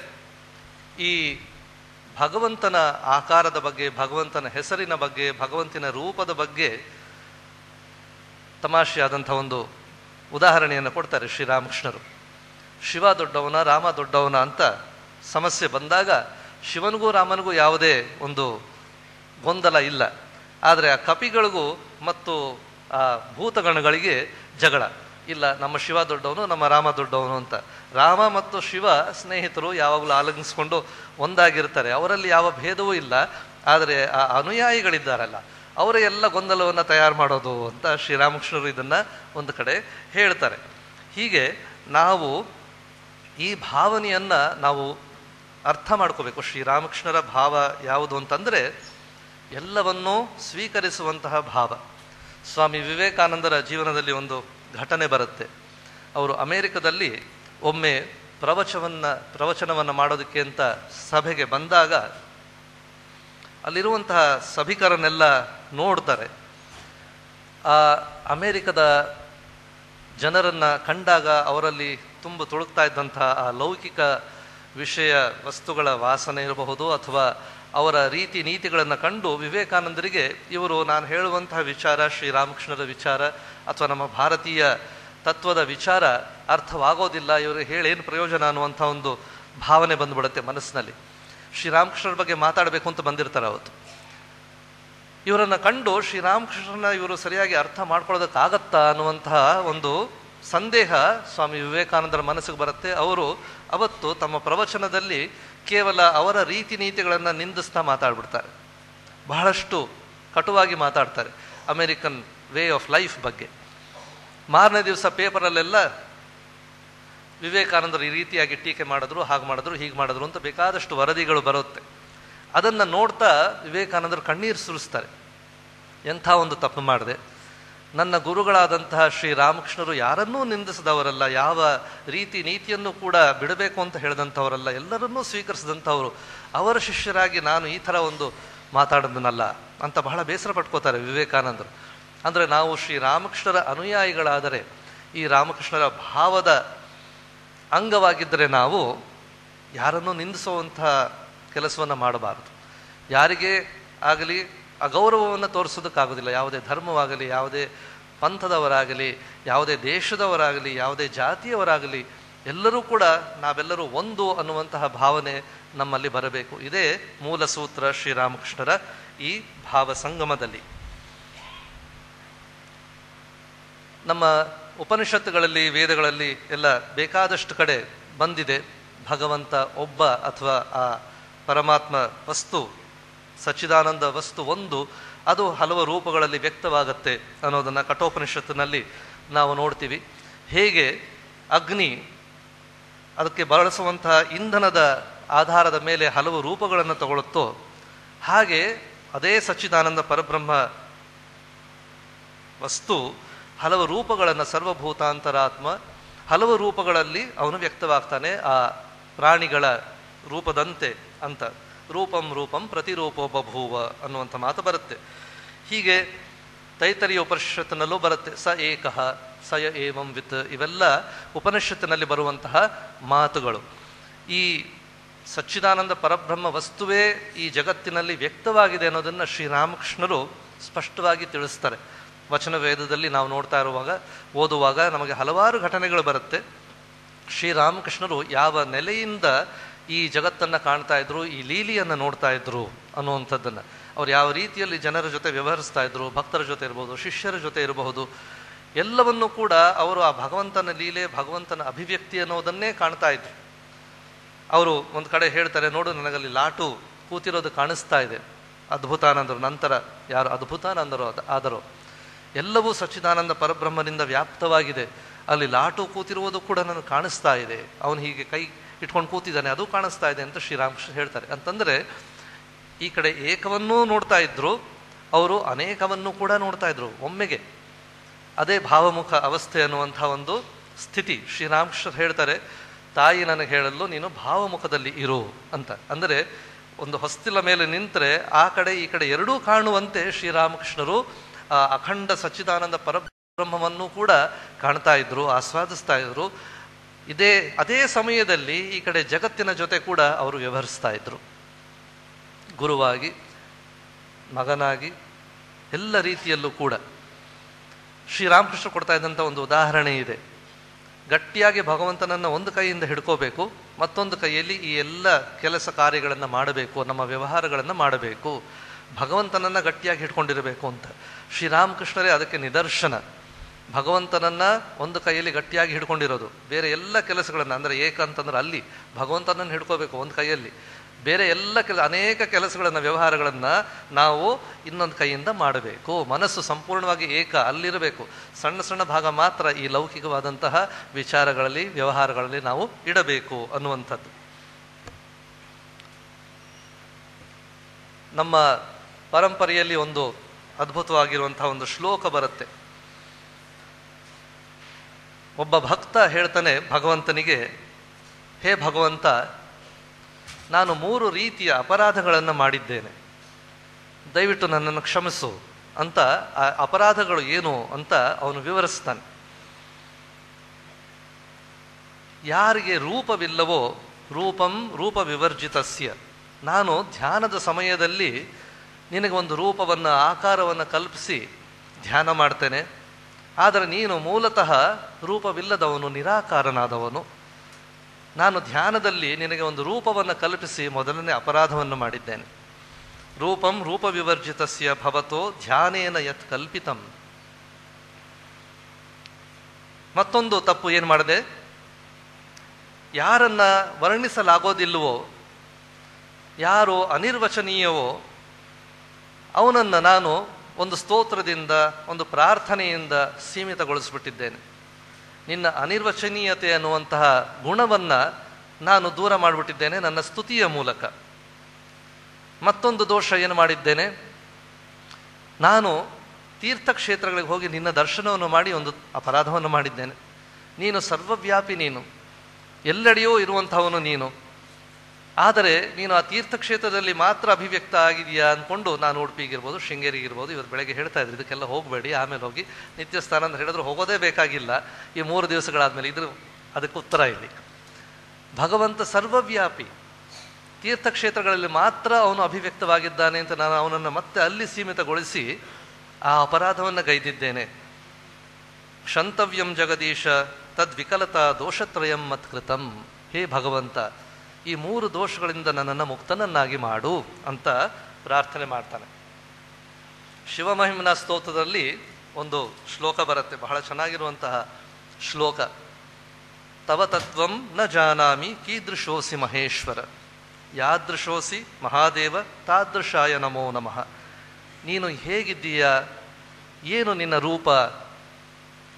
S2: ಈ ಭಗವಂತನ ಆಕಾರದ ಬಗ್ಗೆ, ಭಗವಂತನ ಹೆಸರಿನ ಬಗ್ಗೆ, ಭಗವಂತನ ರೂಪದ ಬಗ್ಗೆ ತಮಾಷೆಯಾದಂಥ ಒಂದು ಉದಾಹರಣೆಯನ್ನು ಕೊಡ್ತಾರೆ ಶ್ರೀರಾಮಕೃಷ್ಣರು. ಶಿವ ದೊಡ್ಡವನ, ರಾಮ ದೊಡ್ಡವನ ಅಂತ ಸಮಸ್ಯೆ ಬಂದಾಗ ಶಿವನಿಗೂ ರಾಮನಿಗೂ ಯಾವುದೇ ಒಂದು ಗೊಂದಲ ಇಲ್ಲ. ಆದರೆ ಆ ಕಪಿಗಳಿಗೂ ಮತ್ತು ಆ ಭೂತಗಣಗಳಿಗೆ ಜಗಳ. ಇಲ್ಲ, ನಮ್ಮ ಶಿವ ದೊಡ್ಡವನು, ನಮ್ಮ ರಾಮ ದೊಡ್ಡವನು ಅಂತ. ರಾಮ ಮತ್ತು ಶಿವ ಸ್ನೇಹಿತರು ಯಾವಾಗಲೂ ಆಲಂಗಿಸ್ಕೊಂಡು ಒಂದಾಗಿರ್ತಾರೆ. ಅವರಲ್ಲಿ ಯಾವ ಭೇದವೂ ಇಲ್ಲ. ಆದರೆ ಆ ಅನುಯಾಯಿಗಳಿದ್ದಾರಲ್ಲ. ಅವರ ಎಲ್ಲ ಗೊಂದಲವನ್ನು ತಯಾರು ಮಾಡೋದು ಅಂತ ಶ್ರೀರಾಮಕೃಷ್ಣರು ಇದನ್ನು ಒಂದು ಕಡೆ ಹೇಳ್ತಾರೆ. ಹೀಗೆ ನಾವು ಈ ಭಾವನೆಯನ್ನು ನಾವು ಅರ್ಥ ಮಾಡ್ಕೋಬೇಕು. ಶ್ರೀರಾಮಕೃಷ್ಣರ ಭಾವ ಯಾವುದು ಅಂತಂದರೆ ಎಲ್ಲವನ್ನೂ ಸ್ವೀಕರಿಸುವಂತಹ ಭಾವ. ಸ್ವಾಮಿ ವಿವೇಕಾನಂದರ ಜೀವನದಲ್ಲಿ ಒಂದು ಘಟನೆ ಬರುತ್ತೆ. ಅವರು ಅಮೇರಿಕದಲ್ಲಿ ಒಮ್ಮೆ ಪ್ರವಚವನ್ನು ಪ್ರವಚನವನ್ನು ಮಾಡೋದಕ್ಕೆ ಅಂತ ಸಭೆಗೆ ಬಂದಾಗ ಅಲ್ಲಿರುವಂತಹ ಸಭಿಕರನ್ನೆಲ್ಲ ನೋಡ್ತಾರೆ. ಆ ಅಮೇರಿಕದ ಜನರನ್ನು ಕಂಡಾಗ ಅವರಲ್ಲಿ ತುಂಬ ತುಳುಕ್ತಾ ಇದ್ದಂಥ ಆ ಲೌಕಿಕ ವಿಷಯ ವಸ್ತುಗಳ ವಾಸನೆ ಇರಬಹುದು ಅಥವಾ ಅವರ ರೀತಿ ನೀತಿಗಳನ್ನು ಕಂಡು ವಿವೇಕಾನಂದರಿಗೆ ಇವರು ನಾನು ಹೇಳುವಂತಹ ವಿಚಾರ, ಶ್ರೀರಾಮಕೃಷ್ಣರ ವಿಚಾರ ಅಥವಾ ನಮ್ಮ ಭಾರತೀಯ ತತ್ವದ ವಿಚಾರ ಅರ್ಥವಾಗೋದಿಲ್ಲ. ಇವರು ಹೇಳೇನು ಪ್ರಯೋಜನ ಅನ್ನುವಂಥ ಒಂದು ಭಾವನೆ ಬಂದ್ಬಿಡುತ್ತೆ ಮನಸ್ಸಿನಲ್ಲಿ. ಶ್ರೀರಾಮಕೃಷ್ಣರ ಬಗ್ಗೆ ಮಾತಾಡಬೇಕು ಅಂತ ಬಂದಿರ್ತಾರೆ ಅವತ್ತು. ಇವರನ್ನು ಕಂಡು ಶ್ರೀರಾಮಕೃಷ್ಣನ ಇವರು ಸರಿಯಾಗಿ ಅರ್ಥ ಮಾಡ್ಕೊಳ್ಳೋದಕ್ಕಾಗತ್ತಾ ಅನ್ನುವಂತಹ ಒಂದು ಸಂದೇಹ ಸ್ವಾಮಿ ವಿವೇಕಾನಂದರ ಮನಸ್ಸಿಗೆ ಬರುತ್ತೆ. ಅವರು ಅವತ್ತು ತಮ್ಮ ಪ್ರವಚನದಲ್ಲಿ ಕೇವಲ ಅವರ ರೀತಿ ನೀತಿಗಳನ್ನು ನಿಂದಿಸ್ತಾ ಮಾತಾಡ್ಬಿಡ್ತಾರೆ. ಬಹಳಷ್ಟು ಕಟುವಾಗಿ ಮಾತಾಡ್ತಾರೆ ಅಮೇರಿಕನ್ ವೇ ಆಫ್ ಲೈಫ್ ಬಗ್ಗೆ. ಮಾರನೇ ದಿವಸ ಪೇಪರಲ್ಲೆಲ್ಲ ವಿವೇಕಾನಂದರು ಈ ರೀತಿಯಾಗಿ ಟೀಕೆ ಮಾಡಿದ್ರು, ಹಾಗೆ ಮಾಡಿದ್ರು, ಹೀಗೆ ಮಾಡಿದ್ರು ಅಂತ ಬೇಕಾದಷ್ಟು ವರದಿಗಳು ಬರುತ್ತೆ. ಅದನ್ನು ನೋಡ್ತಾ ವಿವೇಕಾನಂದರು ಕಣ್ಣೀರು ಸುರಿಸ್ತಾರೆ. ಎಂಥ ಒಂದು ತಪ್ಪು ಮಾಡಿದೆ. ನನ್ನ ಗುರುಗಳಾದಂತಹ ಶ್ರೀ ರಾಮಕೃಷ್ಣರು ಯಾರನ್ನೂ ನಿಂದಿಸಿದವರಲ್ಲ, ಯಾವ ರೀತಿ ನೀತಿಯನ್ನು ಕೂಡ ಬಿಡಬೇಕು ಅಂತ ಹೇಳಿದಂಥವರಲ್ಲ, ಎಲ್ಲರನ್ನೂ ಸ್ವೀಕರಿಸಿದಂಥವರು. ಅವರ ಶಿಷ್ಯರಾಗಿ ನಾನು ಈ ಥರ ಒಂದು ಮಾತಾಡೋದನ್ನಲ್ಲ ಅಂತ ಬಹಳ ಬೇಸರ ಪಟ್ಕೋತಾರೆ ವಿವೇಕಾನಂದರು. ಅಂದರೆ ನಾವು ಶ್ರೀ ರಾಮಕೃಷ್ಣರ ಅನುಯಾಯಿಗಳಾದರೆ ಈ ರಾಮಕೃಷ್ಣರ ಭಾವದ ಅಂಗವಾಗಿದ್ದರೆ ನಾವು ಯಾರನ್ನು ನಿಂದಿಸುವಂಥ ಕೆಲಸವನ್ನು ಮಾಡಬಾರದು. ಯಾರಿಗೆ ಆಗಲಿ ಅಗೌರವವನ್ನು ತೋರಿಸೋದಕ್ಕಾಗೋದಿಲ್ಲ. ಯಾವುದೇ ಧರ್ಮವಾಗಲಿ, ಯಾವುದೇ ಪಂಥದವರಾಗಲಿ, ಯಾವುದೇ ದೇಶದವರಾಗಲಿ, ಯಾವುದೇ ಜಾತಿಯವರಾಗಲಿ, ಎಲ್ಲರೂ ಕೂಡ ನಾವೆಲ್ಲರೂ ಒಂದು ಅನ್ನುವಂತಹ ಭಾವನೆ ನಮ್ಮಲ್ಲಿ ಬರಬೇಕು. ಇದೇ ಮೂಲ ಸೂತ್ರ ಶ್ರೀರಾಮಕೃಷ್ಣರ ಈ ಭಾವ ಸಂಗಮದಲ್ಲಿ ನಮ್ಮ ಉಪನಿಷತ್ತುಗಳಲ್ಲಿ, ವೇದಗಳಲ್ಲಿ ಎಲ್ಲ ಬೇಕಾದಷ್ಟು ಕಡೆ ಬಂದಿದೆ. ಭಗವಂತ ಒಬ್ಬ ಅಥವಾ ಆ ಪರಮಾತ್ಮ ವಸ್ತು, ಸಚ್ಚಿದಾನಂದ ವಸ್ತು ಒಂದು, ಅದು ಹಲವು ರೂಪಗಳಲ್ಲಿ ವ್ಯಕ್ತವಾಗುತ್ತೆ ಅನ್ನೋದನ್ನು ಕಠೋಪನಿಷತ್ತಿನಲ್ಲಿ ನಾವು ನೋಡ್ತೀವಿ. ಹೇಗೆ ಅಗ್ನಿ, ಅದಕ್ಕೆ ಬಳಸುವಂತಹ ಇಂಧನದ ಆಧಾರದ ಮೇಲೆ ಹಲವು ರೂಪಗಳನ್ನು ತಗೊಳುತ್ತೋ ಹಾಗೆ ಅದೇ ಸಚ್ಚಿದಾನಂದ ಪರಬ್ರಹ್ಮ ವಸ್ತು ಹಲವು ರೂಪಗಳನ್ನು ಸರ್ವಭೂತಾಂತರಾತ್ಮ, ಹಲವು ರೂಪಗಳಲ್ಲಿ ಅವನು ವ್ಯಕ್ತವಾಗ್ತಾನೆ, ಆ ಪ್ರಾಣಿಗಳ ರೂಪದಂತೆ ಅಂತ. ರೂಪಂ ರೂಪಂ ಪ್ರತಿರೂಪೋಪಭೂವ ಅನ್ನುವಂಥ ಮಾತು ಬರುತ್ತೆ. ಹೀಗೆ ತೈತರಿಯ ಉಪನಿಷತ್ತಿನಲ್ಲೂ ಬರುತ್ತೆ. ಸ ಏಕಃ, ಸ ಏವಂ ವಿತ್ ಇವೆಲ್ಲ ಉಪನಿಷತ್ತಿನಲ್ಲಿ ಬರುವಂತಹ ಮಾತುಗಳು. ಈ ಸಚ್ಚಿದಾನಂದ ಪರಬ್ರಹ್ಮ ವಸ್ತುವೇ ಈ ಜಗತ್ತಿನಲ್ಲಿ ವ್ಯಕ್ತವಾಗಿದೆ ಅನ್ನೋದನ್ನು ಶ್ರೀರಾಮಕೃಷ್ಣರು ಸ್ಪಷ್ಟವಾಗಿ ತಿಳಿಸ್ತಾರೆ. ವಚನ ವೇದದಲ್ಲಿ ನಾವು ನೋಡ್ತಾ ಇರುವಾಗ, ಓದುವಾಗ ನಮಗೆ ಹಲವಾರು ಘಟನೆಗಳು ಬರುತ್ತೆ. ಶ್ರೀರಾಮಕೃಷ್ಣರು ಯಾವ ನೆಲೆಯಿಂದ ಈ ಜಗತ್ತನ್ನು ಕಾಣ್ತಾ ಇದ್ರು, ಈ ಲೀಲಿಯನ್ನು ನೋಡ್ತಾ ಇದ್ರು ಅನ್ನುವಂಥದ್ದನ್ನು. ಅವ್ರು ಯಾವ ರೀತಿಯಲ್ಲಿ ಜನರ ಜೊತೆ ವ್ಯವಹರಿಸ್ತಾ ಇದ್ರು, ಭಕ್ತರ ಜೊತೆ ಇರಬಹುದು ಶಿಷ್ಯರ ಜೊತೆ ಇರಬಹುದು, ಎಲ್ಲವನ್ನೂ ಕೂಡ ಅವರು ಆ ಭಗವಂತನ ಲೀಲೆ, ಭಗವಂತನ ಅಭಿವ್ಯಕ್ತಿ ಅನ್ನೋದನ್ನೇ ಕಾಣ್ತಾ ಇದ್ರು. ಅವರು ಒಂದು ಕಡೆ ಹೇಳ್ತಾರೆ, ನೋಡು ನನಗಲ್ಲಿ ಲಾಟು ಕೂತಿರೋದು ಕಾಣಿಸ್ತಾ ಇದೆ. ಅದ್ಭುತಾನಂದರು. ನಂತರ ಯಾರು? ಅದ್ಭುತಾನಂದರು ಆದರೋ. ಎಲ್ಲವೂ ಸಚ್ಚಿದಾನಂದ ಪರಬ್ರಹ್ಮನಿಂದ ವ್ಯಾಪ್ತವಾಗಿದೆ. ಅಲ್ಲಿ ಲಾಟು ಕೂತಿರುವುದು ಕೂಡ ನನಗೆ ಕಾಣಿಸ್ತಾ ಇದೆ. ಅವನು ಹೀಗೆ ಕೈ ಇಟ್ಕೊಂಡು ಕೂತಿದ್ದಾನೆ, ಅದು ಕಾಣಿಸ್ತಾ ಇದೆ ಅಂತ ಶ್ರೀರಾಮಕೃಷ್ಣ ಹೇಳ್ತಾರೆ. ಅಂತಂದರೆ, ಈ ಕಡೆ ಏಕವನ್ನೂ ನೋಡ್ತಾ ಇದ್ರು, ಅವರು ಅನೇಕವನ್ನು ಕೂಡ ನೋಡ್ತಾ ಇದ್ರು. ಒಮ್ಮೆಗೆ ಅದೇ ಭಾವಮುಖ ಅವಸ್ಥೆ ಅನ್ನುವಂಥ ಒಂದು ಸ್ಥಿತಿ ಶ್ರೀರಾಮಕೃಷ್ಣ ಹೇಳ್ತಾರೆ, ತಾಯಿ ನನಗೆ ಹೇಳಲು ನೀನು ಭಾವಮುಖದಲ್ಲಿ ಇರು ಅಂತ. ಅಂದರೆ, ಒಂದು ಹೊಸ್ತಿಲ ಮೇಲೆ ನಿಂತರೆ ಆ ಕಡೆ ಈ ಕಡೆ ಎರಡೂ ಕಾಣುವಂತೆ ಶ್ರೀರಾಮಕೃಷ್ಣರು ಅಖಂಡ ಸಚ್ಚಿದಾನಂದ ಪರಬ್ರಹ್ಮವನ್ನು ಕೂಡ ಕಾಣ್ತಾ ಇದ್ರು, ಆಸ್ವಾದಿಸ್ತಾ ಇದ್ರು. ಇದೇ, ಅದೇ ಸಮಯದಲ್ಲಿ ಈ ಕಡೆ ಜಗತ್ತಿನ ಜೊತೆ ಕೂಡ ಅವರು ವ್ಯವಹರಿಸ್ತಾ ಇದ್ರು. ಗುರುವಾಗಿ, ಮಗನಾಗಿ, ಎಲ್ಲ ರೀತಿಯಲ್ಲೂ ಕೂಡ. ಶ್ರೀರಾಮಕೃಷ್ಣ ಕೊಡ್ತಾ ಇದ್ದಂಥ ಒಂದು ಉದಾಹರಣೆ ಇದೆ. ಗಟ್ಟಿಯಾಗಿ ಭಗವಂತನನ್ನು ಒಂದು ಕೈಯಿಂದ ಹಿಡ್ಕೋಬೇಕು, ಮತ್ತೊಂದು ಕೈಯಲ್ಲಿ ಈ ಎಲ್ಲ ಕೆಲಸ ಕಾರ್ಯಗಳನ್ನು ಮಾಡಬೇಕು, ನಮ್ಮ ವ್ಯವಹಾರಗಳನ್ನು ಮಾಡಬೇಕು. ಭಗವಂತನನ್ನ ಗಟ್ಟಿಯಾಗಿ ಹಿಡ್ಕೊಂಡಿರಬೇಕು ಅಂತ. ಶ್ರೀರಾಮಕೃಷ್ಣರೇ ಅದಕ್ಕೆ ನಿದರ್ಶನ. ಭಗವಂತನನ್ನ ಒಂದು ಕೈಯಲ್ಲಿ ಗಟ್ಟಿಯಾಗಿ ಹಿಡ್ಕೊಂಡಿರೋದು. ಬೇರೆ ಎಲ್ಲ ಕೆಲಸಗಳನ್ನು, ಅಂದರೆ ಏಕ ಅಂತಂದ್ರೆ ಅಲ್ಲಿ ಭಗವಂತನನ್ನು ಹಿಡ್ಕೋಬೇಕು ಒಂದು ಕೈಯಲ್ಲಿ. ಬೇರೆ ಎಲ್ಲ ಕೆಲ, ಅನೇಕ ಕೆಲಸಗಳನ್ನು, ವ್ಯವಹಾರಗಳನ್ನು ನಾವು ಇನ್ನೊಂದು ಕೈಯಿಂದ ಮಾಡಬೇಕು. ಮನಸ್ಸು ಸಂಪೂರ್ಣವಾಗಿ ಏಕ, ಅಲ್ಲಿರಬೇಕು. ಸಣ್ಣ ಸಣ್ಣ ಭಾಗ ಮಾತ್ರ ಈ ಲೌಕಿಕವಾದಂತಹ ವಿಚಾರಗಳಲ್ಲಿ, ವ್ಯವಹಾರಗಳಲ್ಲಿ ನಾವು ಇಡಬೇಕು ಅನ್ನುವಂಥದ್ದು. ನಮ್ಮ ಪರಂಪರೆಯಲ್ಲಿ ಒಂದು ಅದ್ಭುತವಾಗಿರುವಂತಹ ಒಂದು ಶ್ಲೋಕ ಬರುತ್ತೆ. ಒಬ್ಬ ಭಕ್ತ ಹೇಳ್ತಾನೆ, ಭಗವಂತನಿಗೆ, ಹೇ ಭಗವಂತ, ನಾನು ಮೂರು ರೀತಿಯ ಅಪರಾಧಗಳನ್ನು ಮಾಡಿದ್ದೇನೆ. ದಯವಿಟ್ಟು ನನ್ನನ್ನು ಕ್ಷಮಿಸು ಅಂತ ಆ ಅಪರಾಧಗಳು ಏನು ಅಂತ ಅವನು ವಿವರಿಸ್ತಾನೆ. ಯಾರಿಗೆ ರೂಪವಿಲ್ಲವೋ, ರೂಪಂ ರೂಪ ವಿವರ್ಜಿತಸ್ಯ ನಾನು ಧ್ಯಾನದ ಸಮಯದಲ್ಲಿ ನಿನಗೆ ಒಂದು ರೂಪವನ್ನು, ಆಕಾರವನ್ನು ಕಲ್ಪಿಸಿ ಧ್ಯಾನ ಮಾಡ್ತೇನೆ. ಆದರೆ ನೀನು ಮೂಲತಃ ರೂಪವಿಲ್ಲದವನು, ನಿರಾಕಾರನಾದವನು. ನಾನು ಧ್ಯಾನದಲ್ಲಿ ನಿನಗೆ ಒಂದು ರೂಪವನ್ನು ಕಲ್ಪಿಸಿ ಮೊದಲನೇ ಅಪರಾಧವನ್ನು ಮಾಡಿದ್ದೇನೆ. ರೂಪಂ ರೂಪವಿವರ್ಜಿತಸ್ಯ ಭವತೋ ಧ್ಯಾನೇನ ಯತ್ ಕಲ್ಪಿತಂ. ಮತ್ತೊಂದು ತಪ್ಪು ಏನು ಮಾಡಿದೆ? ಯಾರನ್ನ ವರ್ಣಿಸಲಾಗೋದಿಲ್ವೋ ಯಾರು ಅನಿರ್ವಚನೀಯವೋ ಅವನನ್ನು ನಾನು ಒಂದು ಸ್ತೋತ್ರದಿಂದ, ಒಂದು ಪ್ರಾರ್ಥನೆಯಿಂದ ಸೀಮಿತಗೊಳಿಸ್ಬಿಟ್ಟಿದ್ದೇನೆ. ನಿನ್ನ ಅನಿರ್ವಚನೀಯತೆ ಅನ್ನುವಂತಹ ಗುಣವನ್ನು ನಾನು ದೂರ ಮಾಡಿಬಿಟ್ಟಿದ್ದೇನೆ ನನ್ನ ಸ್ತುತಿಯ ಮೂಲಕ. ಮತ್ತೊಂದು ದೋಷ ಏನು ಮಾಡಿದ್ದೇನೆ? ನಾನು ತೀರ್ಥಕ್ಷೇತ್ರಗಳಿಗೆ ಹೋಗಿ ನಿನ್ನ ದರ್ಶನವನ್ನು ಮಾಡಿ ಒಂದು ಅಪರಾಧವನ್ನು ಮಾಡಿದ್ದೇನೆ. ನೀನು ಸರ್ವವ್ಯಾಪಿ ನೀನು. ಎಲ್ಲೆಡೆಯೂ ಇರುವಂಥವನು ನೀನು. ಆದರೆ ನೀನು ಆ ತೀರ್ಥಕ್ಷೇತ್ರದಲ್ಲಿ ಮಾತ್ರ ಅಭಿವ್ಯಕ್ತ ಆಗಿದೆಯಾ ಅಂದ್ಕೊಂಡು ನಾನು ಉಡುಪಿಗಿರ್ಬೋದು ಶೃಂಗೇರಿಗಿರ್ಬೋದು ಇವತ್ತು ಬೆಳಗ್ಗೆ ಹೇಳ್ತಾ ಇದ್ರು, ಇದಕ್ಕೆಲ್ಲ ಹೋಗಬೇಡಿ, ಆಮೇಲೆ ಹೋಗಿ ನಿತ್ಯ ಸ್ಥಾನ ಅಂತ ಹೇಳಿದ್ರು, ಹೋಗೋದೇ ಬೇಕಾಗಿಲ್ಲ. ಈ ಮೂರು ದಿವಸಗಳಾದಮೇಲೆ ಇದ್ರ, ಅದಕ್ಕೆ ಉತ್ತರ ಇಲ್ಲಿ ಭಗವಂತ ಸರ್ವವ್ಯಾಪಿ. ತೀರ್ಥಕ್ಷೇತ್ರಗಳಲ್ಲಿ ಮಾತ್ರ ಅವನು ಅಭಿವ್ಯಕ್ತವಾಗಿದ್ದಾನೆ ಅಂತ ನಾನು ಅವನನ್ನು ಮತ್ತೆ ಅಲ್ಲಿ ಸೀಮಿತಗೊಳಿಸಿ ಆ ಅಪರಾಧವನ್ನು ಗೈದಿದ್ದೇನೆ. ಕ್ಷಂತವ್ಯಂ ಜಗದೀಶ, ತದ್ವಿಕಲತಾ ದೋಷತ್ರಯಂ ಮತ್ಕೃತಂ. ಹೇ ಭಗವಂತ ಈ ಮೂರು ದೋಷಗಳಿಂದ ನನ್ನನ್ನು ಮುಕ್ತನನ್ನಾಗಿ ಮಾಡು ಅಂತ ಪ್ರಾರ್ಥನೆ ಮಾಡ್ತಾನೆ. ಶಿವಮಹಿಮನ ಸ್ತೋತ್ರದಲ್ಲಿ ಒಂದು ಶ್ಲೋಕ ಬರುತ್ತೆ, ಬಹಳ ಚೆನ್ನಾಗಿರುವಂತಹ ಶ್ಲೋಕ. ತವ ತತ್ವಂ ನ ಜಾನಾಮಿ ಕೀದೃಶೋಸಿ ಮಹೇಶ್ವರ. ಯಾದೃಶೋಸಿ ಮಹಾದೇವ ತಾದೃಶಾಯ ನಮೋ ನಮಃ. ನೀನು ಹೇಗಿದ್ದೀಯಾ? ಏನು ನಿನ್ನ ರೂಪ?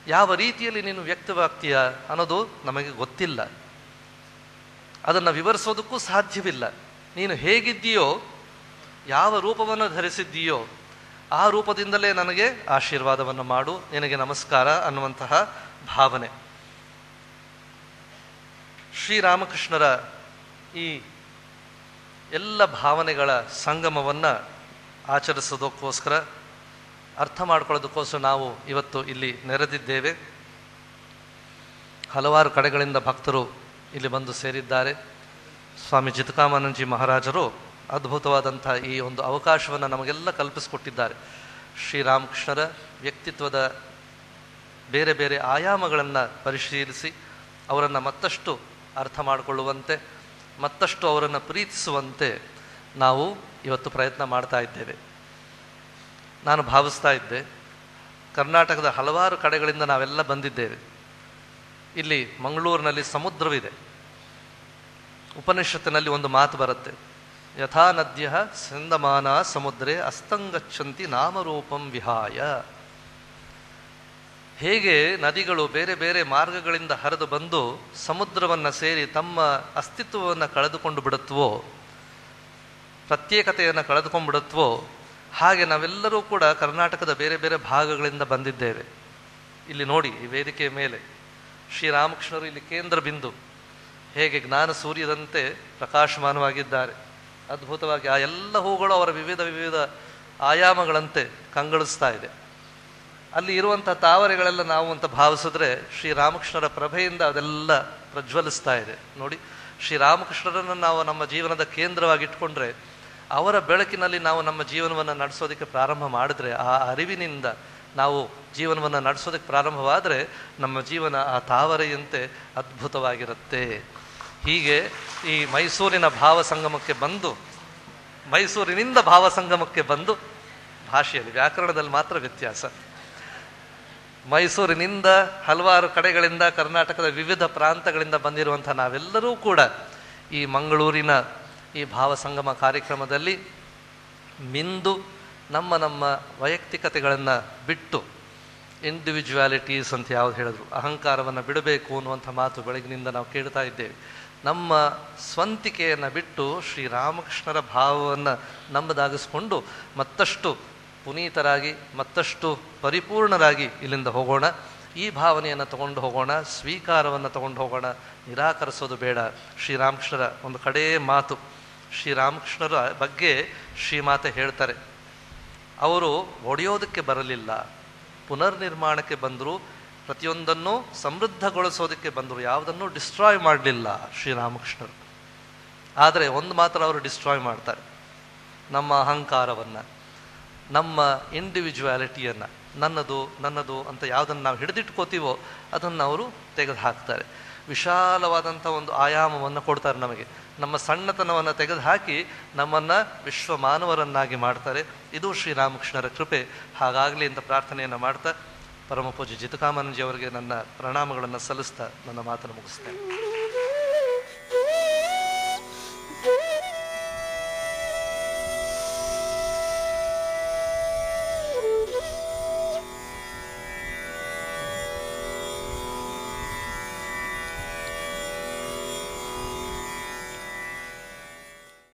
S2: ಯಾವ ರೀತಿಯಲ್ಲಿ ನೀನು ವ್ಯಕ್ತವಾಗ್ತೀಯ ಅನ್ನೋದು ನಮಗೆ ಗೊತ್ತಿಲ್ಲ. ಅದನ್ನು ವಿವರಿಸೋದಕ್ಕೂ ಸಾಧ್ಯವಿಲ್ಲ. ನೀನು ಹೇಗಿದ್ದೀಯೋ, ಯಾವ ರೂಪವನ್ನು ಧರಿಸಿದ್ದೀಯೋ, ಆ ರೂಪದಿಂದಲೇ ನನಗೆ ಆಶೀರ್ವಾದವನ್ನು ಮಾಡು, ನಿನಗೆ ನಮಸ್ಕಾರ ಅನ್ನುವಂತಹ ಭಾವನೆ. ಶ್ರೀರಾಮಕೃಷ್ಣರ ಈ ಎಲ್ಲ ಭಾವನೆಗಳ ಸಂಗಮವನ್ನು ಆಚರಿಸೋದಕ್ಕೋಸ್ಕರ, ಅರ್ಥ ಮಾಡ್ಕೊಳ್ಳೋದಕ್ಕೋಸ್ಕರ ನಾವು ಇವತ್ತು ಇಲ್ಲಿ ನೆರೆದಿದ್ದೇವೆ. ಹಲವಾರು ಕಡೆಗಳಿಂದ ಭಕ್ತರು ಇಲ್ಲಿ ಬಂದು ಸೇರಿದ್ದಾರೆ. ಸ್ವಾಮಿ ಜಿತಕಾಮಾನಂದಜಿ ಮಹಾರಾಜರು ಅದ್ಭುತವಾದಂಥ ಈ ಒಂದು ಅವಕಾಶವನ್ನು ನಮಗೆಲ್ಲ ಕಲ್ಪಿಸಿಕೊಟ್ಟಿದ್ದಾರೆ. ಶ್ರೀರಾಮಕೃಷ್ಣರ ವ್ಯಕ್ತಿತ್ವದ ಬೇರೆ ಬೇರೆ ಆಯಾಮಗಳನ್ನು ಪರಿಶೀಲಿಸಿ ಅವರನ್ನು ಮತ್ತಷ್ಟು ಅರ್ಥ ಮಾಡಿಕೊಳ್ಳುವಂತೆ, ಮತ್ತಷ್ಟು ಅವರನ್ನು ಪ್ರೀತಿಸುವಂತೆ ನಾವು ಇವತ್ತು ಪ್ರಯತ್ನ ಮಾಡ್ತಾ ಇದ್ದೇವೆ. ನಾನು ಭಾವಿಸ್ತಾ ಇದ್ದೆ, ಕರ್ನಾಟಕದ ಹಲವಾರು ಕಡೆಗಳಿಂದ ನಾವೆಲ್ಲ ಬಂದಿದ್ದೇವೆ. ಇಲ್ಲಿ ಮಂಗಳೂರಿನಲ್ಲಿ ಸಮುದ್ರವಿದೆ. ಉಪನಿಷತ್ತಿನಲ್ಲಿ ಒಂದು ಮಾತು ಬರುತ್ತೆ. ಯಥಾ ನದ್ಯ ಸಂದಮಾನ ಸಮುದ್ರೆ ಅಸ್ತಂಗಚ್ಚಂತಿ ನಾಮರೂಪಂ ವಿಹಾಯ. ಹೇಗೆ ನದಿಗಳು ಬೇರೆ ಬೇರೆ ಮಾರ್ಗಗಳಿಂದ ಹರಿದು ಬಂದು ಸಮುದ್ರವನ್ನು ಸೇರಿ ತಮ್ಮ ಅಸ್ತಿತ್ವವನ್ನು ಕಳೆದುಕೊಂಡು ಬಿಡುತ್ತವೋ, ಪ್ರತ್ಯೇಕತೆಯನ್ನು ಕಳೆದುಕೊಂಡ್ಬಿಡುತ್ತವೋ ಹಾಗೆ ನಾವೆಲ್ಲರೂ ಕೂಡ ಕರ್ನಾಟಕದ ಬೇರೆ ಬೇರೆ ಭಾಗಗಳಿಂದ ಬಂದಿದ್ದೇವೆ. ಇಲ್ಲಿ ನೋಡಿ ಈ ವೇದಿಕೆಯ ಮೇಲೆ. ಶ್ರೀರಾಮಕೃಷ್ಣರು ಇಲ್ಲಿ ಕೇಂದ್ರ ಬಿಂದು. ಹೇಗೆ ಜ್ಞಾನ ಸೂರ್ಯದಂತೆ ಪ್ರಕಾಶಮಾನವಾಗಿದ್ದಾರೆ. ಅದ್ಭುತವಾಗಿ ಆ ಎಲ್ಲ ಹೂಗಳು ಅವರ ವಿವಿಧ ವಿವಿಧ ಆಯಾಮಗಳಂತೆ ಕಂಗಳಿಸ್ತಾ ಇದೆ. ಅಲ್ಲಿ ಇರುವಂಥ ತಾವರೆಗಳೆಲ್ಲ ನಾವು ಅಂತ ಭಾವಿಸಿದ್ರೆ ಶ್ರೀರಾಮಕೃಷ್ಣರ ಪ್ರಭೆಯಿಂದ ಅದೆಲ್ಲ ಪ್ರಜ್ವಲಿಸ್ತಾ ಇದೆ. ನೋಡಿ, ಶ್ರೀರಾಮಕೃಷ್ಣರನ್ನು ನಾವು ನಮ್ಮ ಜೀವನದ ಕೇಂದ್ರವಾಗಿ ಇಟ್ಕೊಂಡ್ರೆ ಅವರ ಬೆಳಕಿನಲ್ಲಿ ನಾವು ನಮ್ಮ ಜೀವನವನ್ನು ನಡೆಸೋದಕ್ಕೆ ಪ್ರಾರಂಭ ಮಾಡಿದ್ರೆ ಆ ಅರಿವಿನಿಂದ ನಾವು ಜೀವನವನ್ನು ನಡೆಸೋದಕ್ಕೆ ಪ್ರಾರಂಭವಾದರೆ ನಮ್ಮ ಜೀವನ ಆ ತಾವರೆಯಂತೆ ಅದ್ಭುತವಾಗಿರುತ್ತೆ. ಹೀಗೆ ಈ ಮೈಸೂರಿನ ಭಾವಸಂಗಮಕ್ಕೆ ಬಂದು, ಮೈಸೂರಿನಿಂದ ಭಾವಸಂಗಮಕ್ಕೆ ಬಂದು, ಭಾಷೆಯಲ್ಲಿ, ವ್ಯಾಕರಣದಲ್ಲಿ ಮಾತ್ರ ವ್ಯತ್ಯಾಸ. ಮೈಸೂರಿನಿಂದ ಹಲವಾರು ಕಡೆಗಳಿಂದ ಕರ್ನಾಟಕದ ವಿವಿಧ ಪ್ರಾಂತಗಳಿಂದ ಬಂದಿರುವಂಥ ನಾವೆಲ್ಲರೂ ಕೂಡ ಈ ಮಂಗಳೂರಿನ ಈ ಭಾವಸಂಗಮ ಕಾರ್ಯಕ್ರಮದಲ್ಲಿ ಮಿಂದು ನಮ್ಮ ನಮ್ಮ ವೈಯಕ್ತಿಕತೆಗಳನ್ನು ಬಿಟ್ಟು ಇಂಡಿವಿಜುವಾಲಿಟೀಸ್ ಅಂತ ಯಾವ್ದು ಹೇಳಿದ್ರು. ಅಹಂಕಾರವನ್ನು ಬಿಡಬೇಕು ಅನ್ನುವಂಥ ಮಾತು ಬೆಳಗಿನಿಂದ ನಾವು ಕೇಳ್ತಾ ಇದ್ದೇವೆ. ನಮ್ಮ ಸ್ವಂತಿಕೆಯನ್ನು ಬಿಟ್ಟು ಶ್ರೀರಾಮಕೃಷ್ಣರ ಭಾವವನ್ನು ನಮ್ಮದಾಗಿಸ್ಕೊಂಡು ಮತ್ತಷ್ಟು ಪುನೀತರಾಗಿ, ಮತ್ತಷ್ಟು ಪರಿಪೂರ್ಣರಾಗಿ ಇಲ್ಲಿಂದ ಹೋಗೋಣ. ಈ ಭಾವನೆಯನ್ನು ತಗೊಂಡು ಹೋಗೋಣ, ಸ್ವೀಕಾರವನ್ನು ತಗೊಂಡು ಹೋಗೋಣ, ನಿರಾಕರಿಸೋದು ಬೇಡ. ಶ್ರೀರಾಮಕೃಷ್ಣರ ಒಂದು ಕಡೇ ಮಾತು. ಶ್ರೀರಾಮಕೃಷ್ಣರ ಬಗ್ಗೆ ಶ್ರೀಮಾತೆ ಹೇಳ್ತಾರೆ. ಅವರು ಒಡೆಯೋದಕ್ಕೆ ಬರಲಿಲ್ಲ. ಪುನರ್ನಿರ್ಮಾಣಕ್ಕೆ ಬಂದರು. ಪ್ರತಿಯೊಂದನ್ನು ಸಮೃದ್ಧಗೊಳಿಸೋದಕ್ಕೆ ಬಂದರು. ಯಾವುದನ್ನು ಡಿಸ್ಟ್ರಾಯ್ ಮಾಡಲಿಲ್ಲ ಶ್ರೀರಾಮಕೃಷ್ಣರು. ಆದರೆ ಒಂದು ಮಾತ್ರ ಅವರು ಡಿಸ್ಟ್ರಾಯ್ ಮಾಡ್ತಾರೆ. ನಮ್ಮ ಅಹಂಕಾರವನ್ನು, ನಮ್ಮ ಇಂಡಿವಿಜುವಾಲಿಟಿಯನ್ನು ನನ್ನದು ನನ್ನದು ಅಂತ ಯಾವುದನ್ನು ನಾವು ಹಿಡಿದಿಟ್ಕೋತೀವೋ ಅದನ್ನು ಅವರು ತೆಗೆದು ಹಾಕ್ತಾರೆ ವಿಶಾಲವಾದಂಥ ಒಂದು ಆಯಾಮವನ್ನು ಕೊಡ್ತಾರೆ ನಮಗೆ. ನಮ್ಮ ಸಣ್ಣತನವನ್ನು ತೆಗೆದುಹಾಕಿ ನಮ್ಮನ್ನು ವಿಶ್ವ ಮಾನವರನ್ನಾಗಿ ಮಾಡ್ತಾರೆ. ಇದು ಶ್ರೀರಾಮಕೃಷ್ಣರ ಕೃಪೆ. ಹಾಗಾಗಲಿ ಅಂತ ಪ್ರಾರ್ಥನೆಯನ್ನು ಮಾಡ್ತಾ ಪರಮ ಪೂಜ್ಯ ಜಿತಕಾಮಾನಂಜಿ ಅವರಿಗೆ ನನ್ನ ಪ್ರಣಾಮಗಳನ್ನು ಸಲ್ಲಿಸ್ತಾ ನನ್ನ ಮಾತನ್ನು ಮುಗಿಸ್ತೇನೆ.